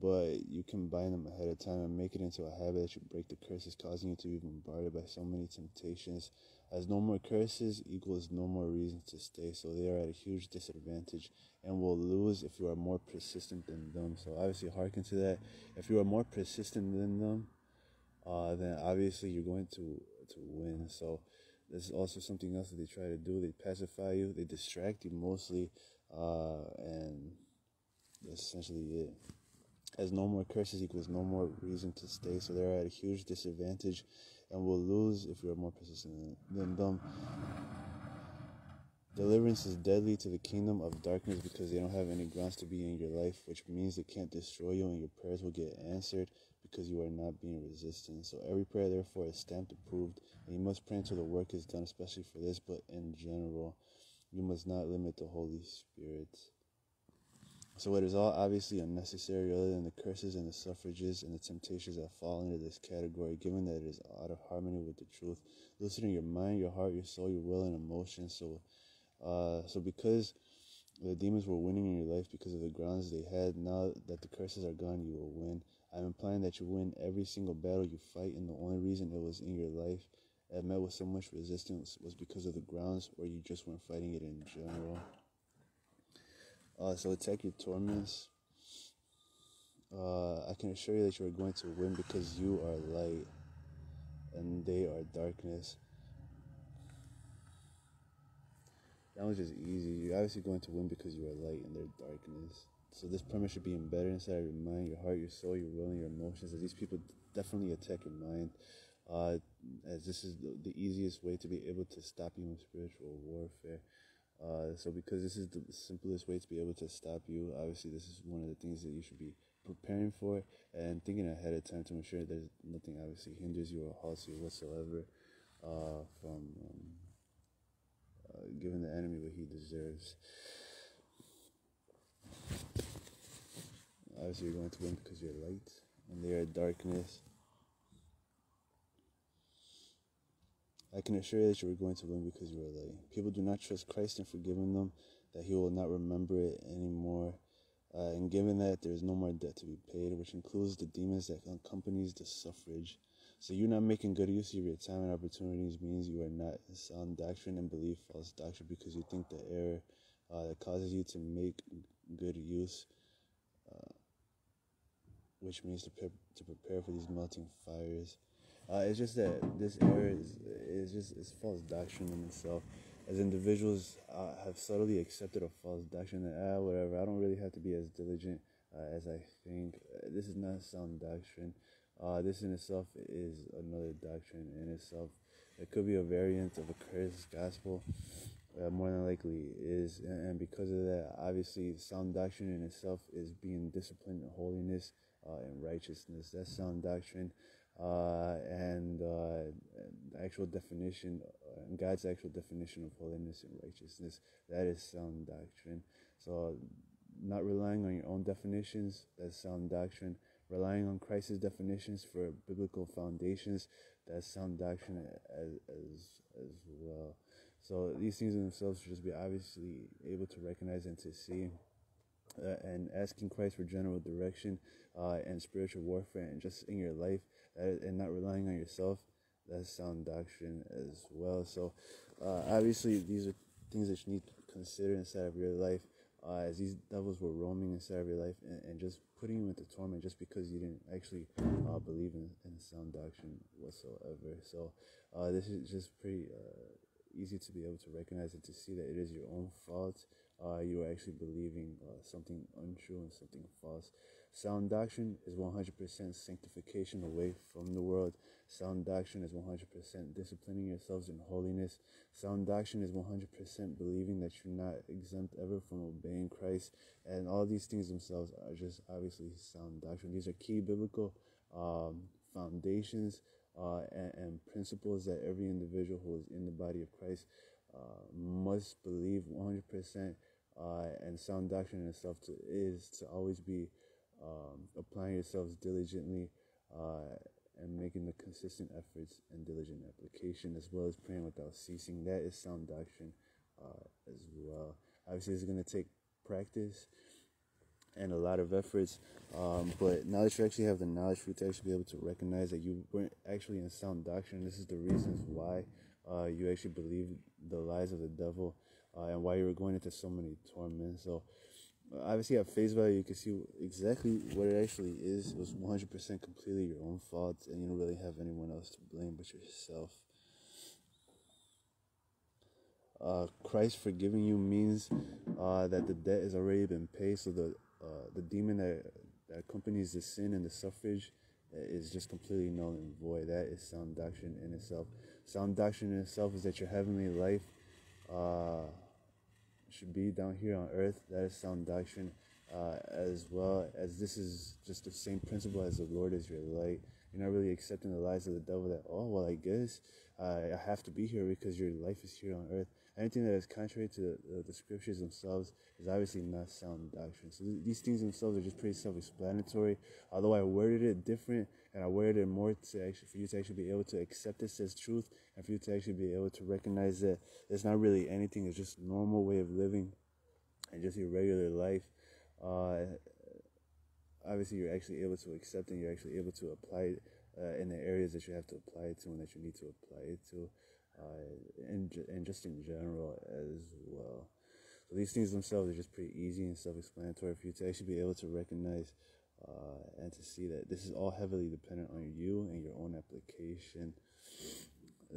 S1: but you can bind them ahead of time and make it into a habit that you break the curses, causing you to be bombarded by so many temptations as no more curses equals no more reason to stay. So they are at a huge disadvantage and will lose if you are more persistent than them. So obviously, hearken to that. If you are more persistent than them, uh, then obviously you're going to to win. So this is also something else that they try to do. They pacify you, they distract you mostly, uh, and that's essentially it. As no more curses equals no more reason to stay. So they're at a huge disadvantage and will lose if you are more persistent than them. Deliverance is deadly to the kingdom of darkness because they don't have any grounds to be in your life, which means they can't destroy you and your prayers will get answered because you are not being resistant. So every prayer, therefore, is stamped approved, and you must pray until the work is done, especially for this, but in general, you must not limit the Holy Spirit. So it is all obviously unnecessary other than the curses and the suffrages and the temptations that fall into this category, given that it is out of harmony with the truth. Loosening your mind, your heart, your soul, your will, and emotions. So, uh, so because the demons were winning in your life because of the grounds they had, now that the curses are gone, you will win. I'm implying that you win every single battle you fight, and the only reason it was in your life and met with so much resistance was because of the grounds, or you just weren't fighting it in general. Uh, so attack your torments. Uh, I can assure you that you are going to win because you are light and they are darkness. that was just easy. You're obviously going to win because you are light and they're darkness. So this premise should be embedded inside your mind, your heart, your soul, your will, and your emotions. These people definitely attack your mind, uh, as this is the, the, easiest way to be able to stop you in spiritual warfare. Uh, so because this is the simplest way to be able to stop you, obviously this is one of the things that you should be preparing for and thinking ahead of time to ensure that nothing obviously hinders you or halts you whatsoever uh, from um, uh, giving the enemy what he deserves. Obviously, you're going to win because you're light, and they are darkness. I can assure you that you are going to win because you are light. People do not trust Christ in forgiving them, that He will not remember it anymore. Uh, and given that there is no more debt to be paid, which includes the demons that accompanies the suffrage. So you're not making good use of your time and opportunities means you are not sound doctrine and believe false doctrine because you think the error uh, that causes you to make good use, uh, which means to, pre- to prepare for these melting fires. Uh, it's just that this error is, is just it's false doctrine in itself. As individuals uh, have subtly accepted a false doctrine that ah whatever I don't really have to be as diligent uh, as I think. Uh, this is not sound doctrine. Uh, this in itself is another doctrine in itself. It could be a variant of a cursed gospel. Uh, more than likely is, and, because of that, obviously, sound doctrine in itself is being disciplined in holiness and righteousness. That's sound doctrine, and, uh, and actual definition, uh, God's actual definition of holiness and righteousness. That is sound doctrine. So, not relying on your own definitions. That's sound doctrine relying on Christ's definitions for biblical foundations, that's sound doctrine as, as, as well. So these things in themselves should just be obviously able to recognize and to see. Uh, and asking Christ for general direction uh, and spiritual warfare, and just in your life, and not relying on yourself, that's sound doctrine as well. So, uh, obviously, these are things that you need to consider inside of your life uh, as these devils were roaming inside of your life and, and, just putting you into torment just because you didn't actually uh, believe in, in sound doctrine whatsoever. So uh, this is just pretty uh, easy to be able to recognize and to see that it is your own fault. Uh, you are actually believing uh, something untrue and something false. Sound doctrine is 100% sanctification away from the world. Sound doctrine is 100% disciplining yourselves in holiness. Sound doctrine is 100% believing that you're not exempt ever from obeying Christ. And all these things themselves are just obviously sound doctrine. These are key biblical um, foundations uh, and, and, principles that every individual who is in the body of Christ uh, must believe 100%. Uh, and sound doctrine in itself to, is to always be um, applying yourselves diligently uh, and making the consistent efforts and diligent application, as well as praying without ceasing. That is sound doctrine uh, as well. Obviously, it's going to take practice and a lot of efforts. Um, but now that you actually have the knowledge for you to actually be able to recognize that you weren't actually in sound doctrine, this is the reasons why uh, you actually believe the lies of the devil uh, and why you were going into so many torments. So, obviously at face value you can see exactly what it actually is. It was 100% completely your own fault and you don't really have anyone else to blame but yourself. Uh, christ forgiving you means uh, that the debt has already been paid so the uh, the demon that, that accompanies the sin and the suffrage is just completely null and void. That is sound doctrine in itself. Sound doctrine in itself is that your heavenly life uh, should be down here on earth. That is sound doctrine, uh, as well as this is just the same principle as the Lord is your light. You're not really accepting the lies of the devil that, oh, well, I guess uh, I have to be here because your life is here on earth. Anything that is contrary to the, the, scriptures themselves is obviously not sound doctrine. So th- these things themselves are just pretty self-explanatory. Although I worded it different and I worded it more to actually for you to actually be able to accept this as truth and for you to actually be able to recognize that it's not really anything. It's just normal way of living and just your regular life. Uh, obviously, you're actually able to accept and you're actually able to apply it uh, in the areas that you have to apply it to and that you need to apply it to uh, and, and just in general as well. So these things themselves are just pretty easy and self-explanatory for you to actually be able to recognize uh, and to see that this is all heavily dependent on you and your own application.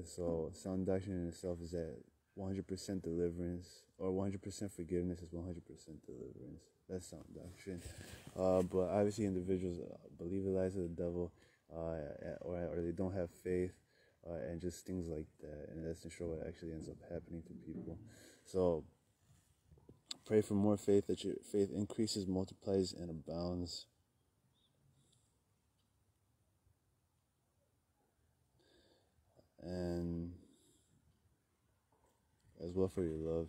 S1: So sound doctrine in itself is that 100% deliverance or 100% forgiveness is 100% deliverance. That's sound doctrine. Uh, but obviously, individuals uh, believe the lies of the devil, uh, or, or they don't have faith, uh, and just things like that. And that's not sure what actually ends up happening to people. So, pray for more faith that your faith increases, multiplies, and abounds. And as well for your love.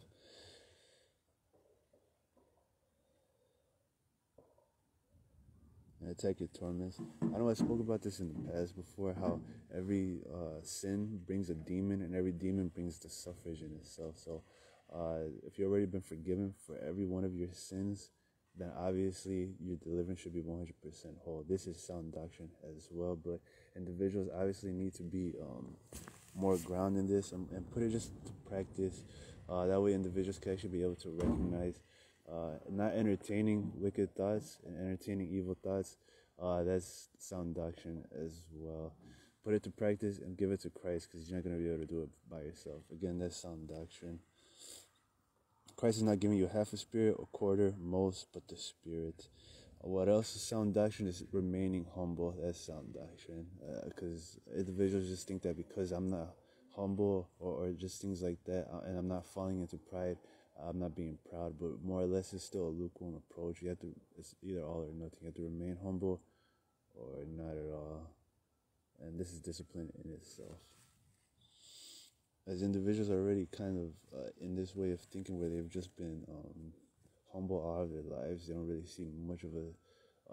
S1: and attack your torments. I know I spoke about this in the past before how every uh, sin brings a demon and every demon brings the suffrage in itself. So uh, if you've already been forgiven for every one of your sins, then obviously your deliverance should be 100% whole. This is sound doctrine as well, but individuals obviously need to be um, more grounded in this and, and, put it just to practice. Uh, that way, individuals can actually be able to recognize uh, not entertaining wicked thoughts and entertaining evil thoughts. Uh, that's sound doctrine as well. Put it to practice and give it to Christ because you're not going to be able to do it by yourself. Again, that's sound doctrine. Christ is not giving you half a spirit or quarter, most, but the spirit. What else is sound doctrine is remaining humble. That's sound doctrine. Because uh, individuals just think that because I'm not humble or, or just things like that uh, and I'm not falling into pride, I'm not being proud, but more or less it's still a lukewarm approach. You have to, it's either all or nothing. You have to remain humble or not at all. And this is discipline in itself. As individuals are already kind of uh, in this way of thinking where they've just been um, humble all of their lives, they don't really see much of a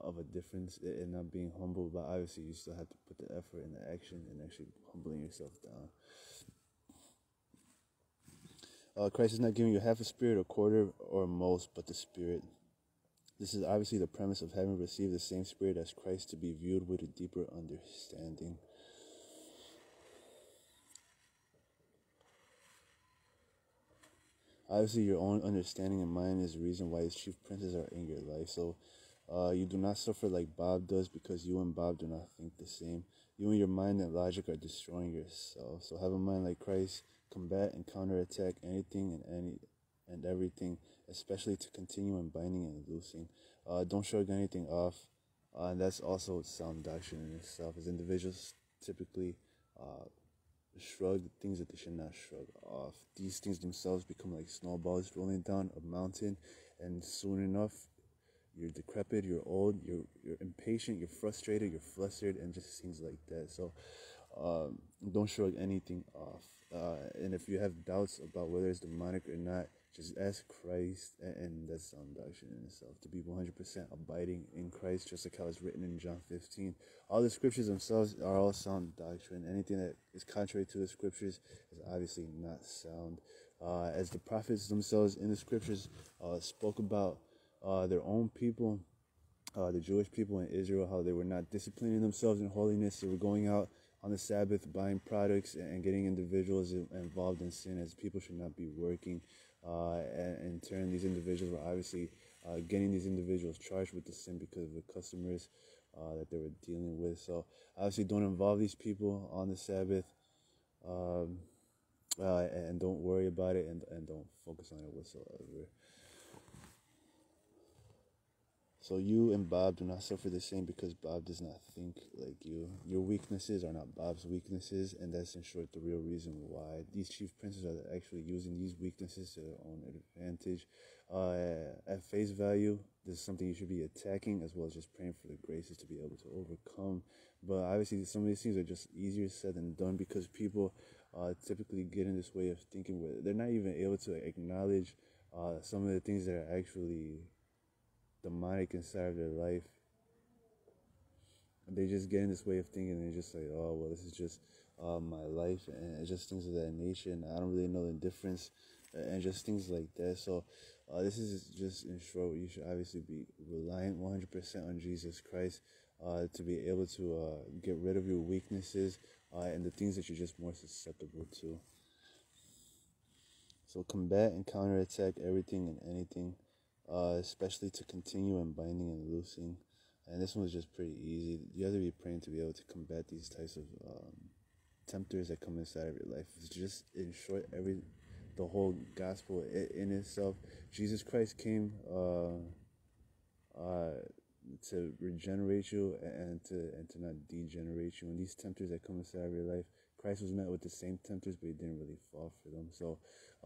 S1: of a difference in not being humble, but obviously you still have to put the effort and the action and actually humbling yourself down. Uh, Christ is not giving you half a spirit, a quarter, or most, but the Spirit. This is obviously the premise of having received the same Spirit as Christ to be viewed with a deeper understanding. Obviously, your own understanding and mind is the reason why these chief princes are in your life. So, uh, you do not suffer like Bob does because you and Bob do not think the same. You and your mind and logic are destroying yourself. So, have a mind like Christ combat and counterattack anything and any and everything, especially to continue in binding and loosing. Uh, don't shrug anything off, uh, and that's also sound doctrine in itself. As individuals, typically uh, shrug the things that they should not shrug off. These things themselves become like snowballs rolling down a mountain, and soon enough, you're decrepit, you're old, you're you're impatient, you're frustrated, you're flustered, and just things like that. So, um, don't shrug anything off. Uh, and if you have doubts about whether it's demonic or not, just Christ, and, that's sound doctrine in itself. To be 100% abiding in Christ, just like how it's written in John 15. All the scriptures themselves are all sound doctrine. Anything that is contrary to the scriptures is obviously not sound. Uh, as the prophets themselves in the scriptures uh, spoke about uh, their own people, uh, the Jewish people in Israel, how they were not disciplining themselves in holiness. They were going out on the Sabbath buying products and getting individuals involved in sin as people should not be working. Uh, and in turn, these individuals were obviously uh, getting these individuals charged with the sin because of the customers uh, that they were dealing with. So obviously, don't involve these people on the Sabbath. Um, uh, and don't worry about it and, and don't focus on it whatsoever. So you and Bob do not suffer the same because Bob does not think like you. Your weaknesses are not Bob's weaknesses, and that's in short the real reason why these chief princes are actually using these weaknesses to their own advantage. Uh, at face value, this is something you should be attacking as well as just praying for the graces to be able to overcome. But obviously, some of these things are just easier said than done because people uh, typically get in this way of thinking where they're not even able to acknowledge uh, some of the things that are actually demonic inside of their life. They just get in this way of thinking and they're just like, oh, well, this is just uh, my life and just things of that nature. And I don't really know the difference and just things like that. So, uh, this is just in short, you should obviously be reliant 100% on Jesus Christ uh, to be able to uh, get rid of your weaknesses uh, and the things that you're just more susceptible to. So, combat and counterattack everything and anything uh, especially to continue in binding and loosing. And this one was just pretty easy. You have to be praying to be able to combat these types of um, tempters that come inside of your life. It's just, in short, every the whole gospel in itself. Jesus Christ came uh, uh, to regenerate you and to and to not degenerate you. And these tempters that come inside of your life, Christ was met with the same tempters, but he didn't really fall for them. So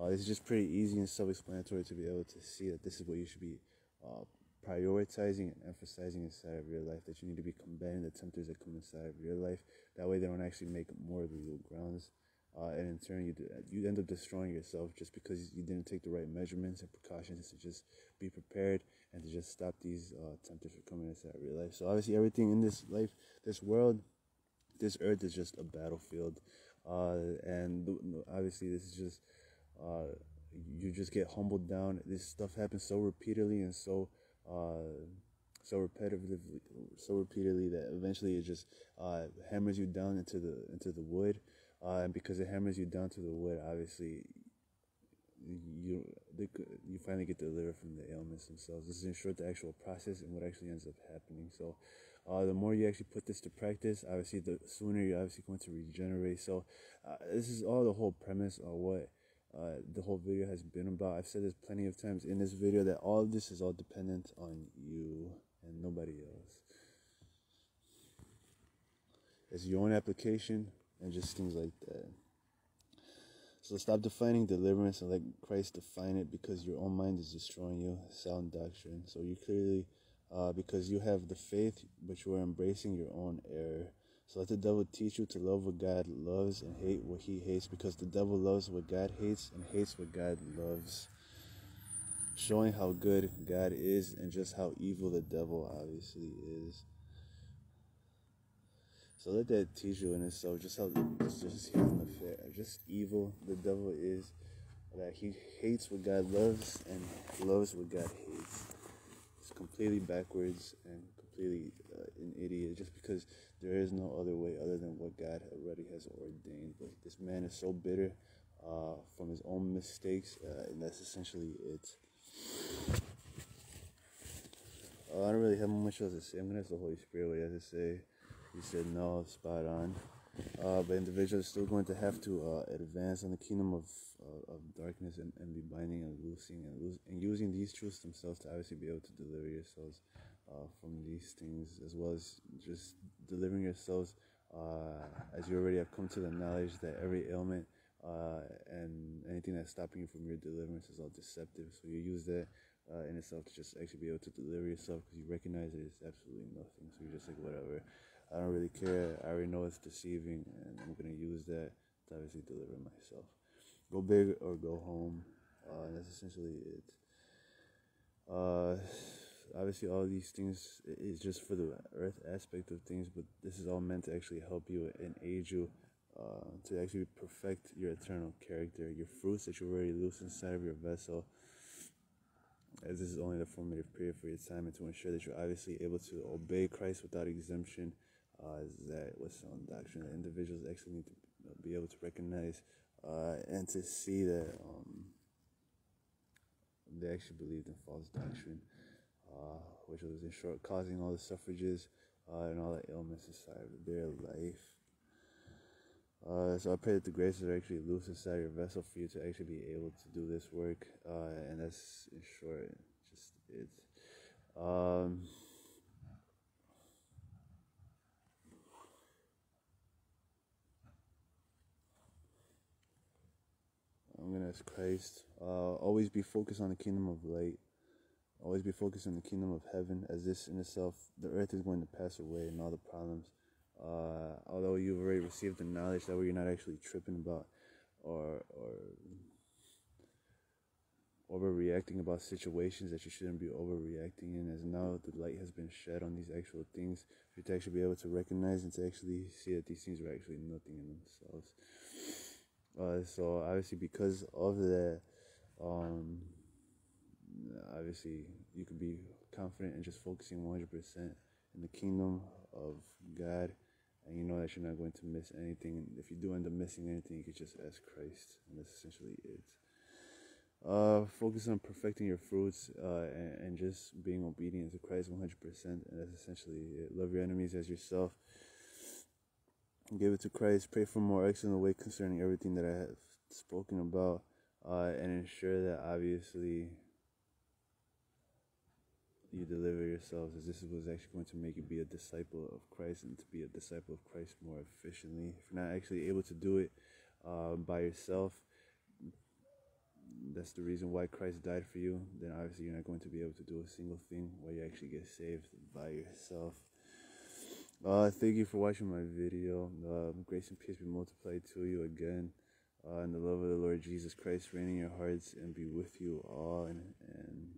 S1: uh, it's just pretty easy and self-explanatory to be able to see that this is what you should be uh, prioritizing and emphasizing inside of your life. That you need to be combating the tempters that come inside of your life. That way, they don't actually make more legal grounds. Uh, and in turn, you you end up destroying yourself just because you didn't take the right measurements and precautions to just be prepared and to just stop these uh, tempters from coming inside of your life. So obviously, everything in this life, this world, this earth is just a battlefield, uh, and obviously, this is just uh, you just get humbled down. This stuff happens so repeatedly and so uh, so repetitively, so repeatedly that eventually it just uh, hammers you down into the into the wood, uh, and because it hammers you down to the wood, obviously you you finally get delivered from the ailments themselves. This is in short the actual process and what actually ends up happening. So, uh, the more you actually put this to practice, obviously, the sooner you're obviously going to regenerate. So, uh, this is all the whole premise of what uh, the whole video has been about. I've said this plenty of times in this video that all this is all dependent on you and nobody else. It's your own application and just things like that. So stop defining deliverance and let Christ define it because your own mind is destroying you. Sound doctrine. So you clearly, uh, because you have the faith, but you are embracing your own error. So let the devil teach you to love what God loves and hate what he hates because the devil loves what God hates and hates what God loves. Showing how good God is and just how evil the devil obviously is. So let that teach you in itself just how just, just just evil the devil is. That he hates what God loves and loves what God hates. It's completely backwards and completely uh, an idiot just because there is no other way other than what God already has ordained. But this man is so bitter uh, from his own mistakes, uh, and that's essentially it. Uh, I don't really have much else to say. I'm gonna ask the Holy Spirit what he has to say. He said no, spot on. Uh, but individuals are still going to have to uh, advance on the kingdom of uh, of darkness and, and be binding and loosing and, and using these truths themselves to obviously be able to deliver yourselves uh, from these things, as well as just delivering yourselves uh, as you already have come to the knowledge that every ailment uh, and anything that's stopping you from your deliverance is all deceptive. So you use that uh, in itself to just actually be able to deliver yourself because you recognize it's absolutely nothing. So you're just like, whatever. I don't really care. I already know it's deceiving, and I'm going to use that to obviously deliver myself. Go big or go home. Uh, that's essentially it. Uh, obviously all these things is just for the earth aspect of things but this is all meant to actually help you and aid you uh, to actually perfect your eternal character your fruits that you already loose inside of your vessel. As this is only the formative period for your time and to ensure that you're obviously able to obey christ without exemption uh, is that was sound doctrine that individuals actually need to be able to recognize uh, and to see that um, they actually believed in false doctrine which was in short causing all the suffrages uh, and all the ailments inside of their life. Uh, so I pray that the graces are actually loose inside your vessel for you to actually be able to do this work, uh, and that's in short just it. Um, I'm gonna ask Christ. Uh, always be focused on the kingdom of light. Always be focused on the kingdom of heaven, as this in itself, the earth is going to pass away and all the problems. Uh, although you've already received the knowledge that you're not actually tripping about or or overreacting about situations that you shouldn't be overreacting in, as now the light has been shed on these actual things, for you to actually be able to recognize and to actually see that these things are actually nothing in themselves. Uh, so obviously, because of that. Um, obviously you could be confident and just focusing 100% in the kingdom of God and you know that you're not going to miss anything. And if you do end up missing anything you could just ask Christ and that's essentially it. Uh, focus on perfecting your fruits uh, and, and, just being obedient to Christ 100% and that's essentially it. Love your enemies as yourself. Give it to Christ. Pray for more excellent way concerning everything that I have spoken about uh, and ensure that obviously you deliver yourselves as this was actually going to make you be a disciple of Christ and to be a disciple of Christ more efficiently. If you're not actually able to do it uh, by yourself, that's the reason why Christ died for you, then obviously you're not going to be able to do a single thing while you actually get saved by yourself. Uh, thank you for watching my video. Uh, grace and peace be multiplied to you again. Uh, and the love of the Lord Jesus Christ reign in your hearts and be with you all. And, and,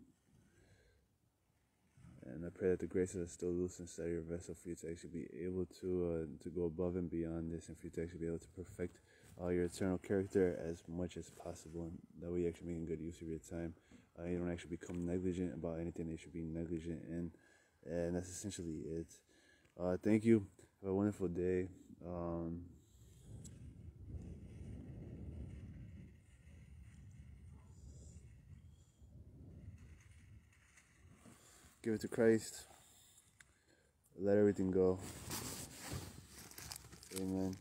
S1: and I pray that the grace is still loose inside your vessel for you to actually be able to uh, to go above and beyond this and for you to actually be able to perfect uh, your eternal character as much as possible. And that way you're actually making good use of your time. Uh, you don't actually become negligent about anything that you should be negligent in. And that's essentially it. Uh, thank you. Have a wonderful day. Um, give it to Christ. Let everything go. Amen.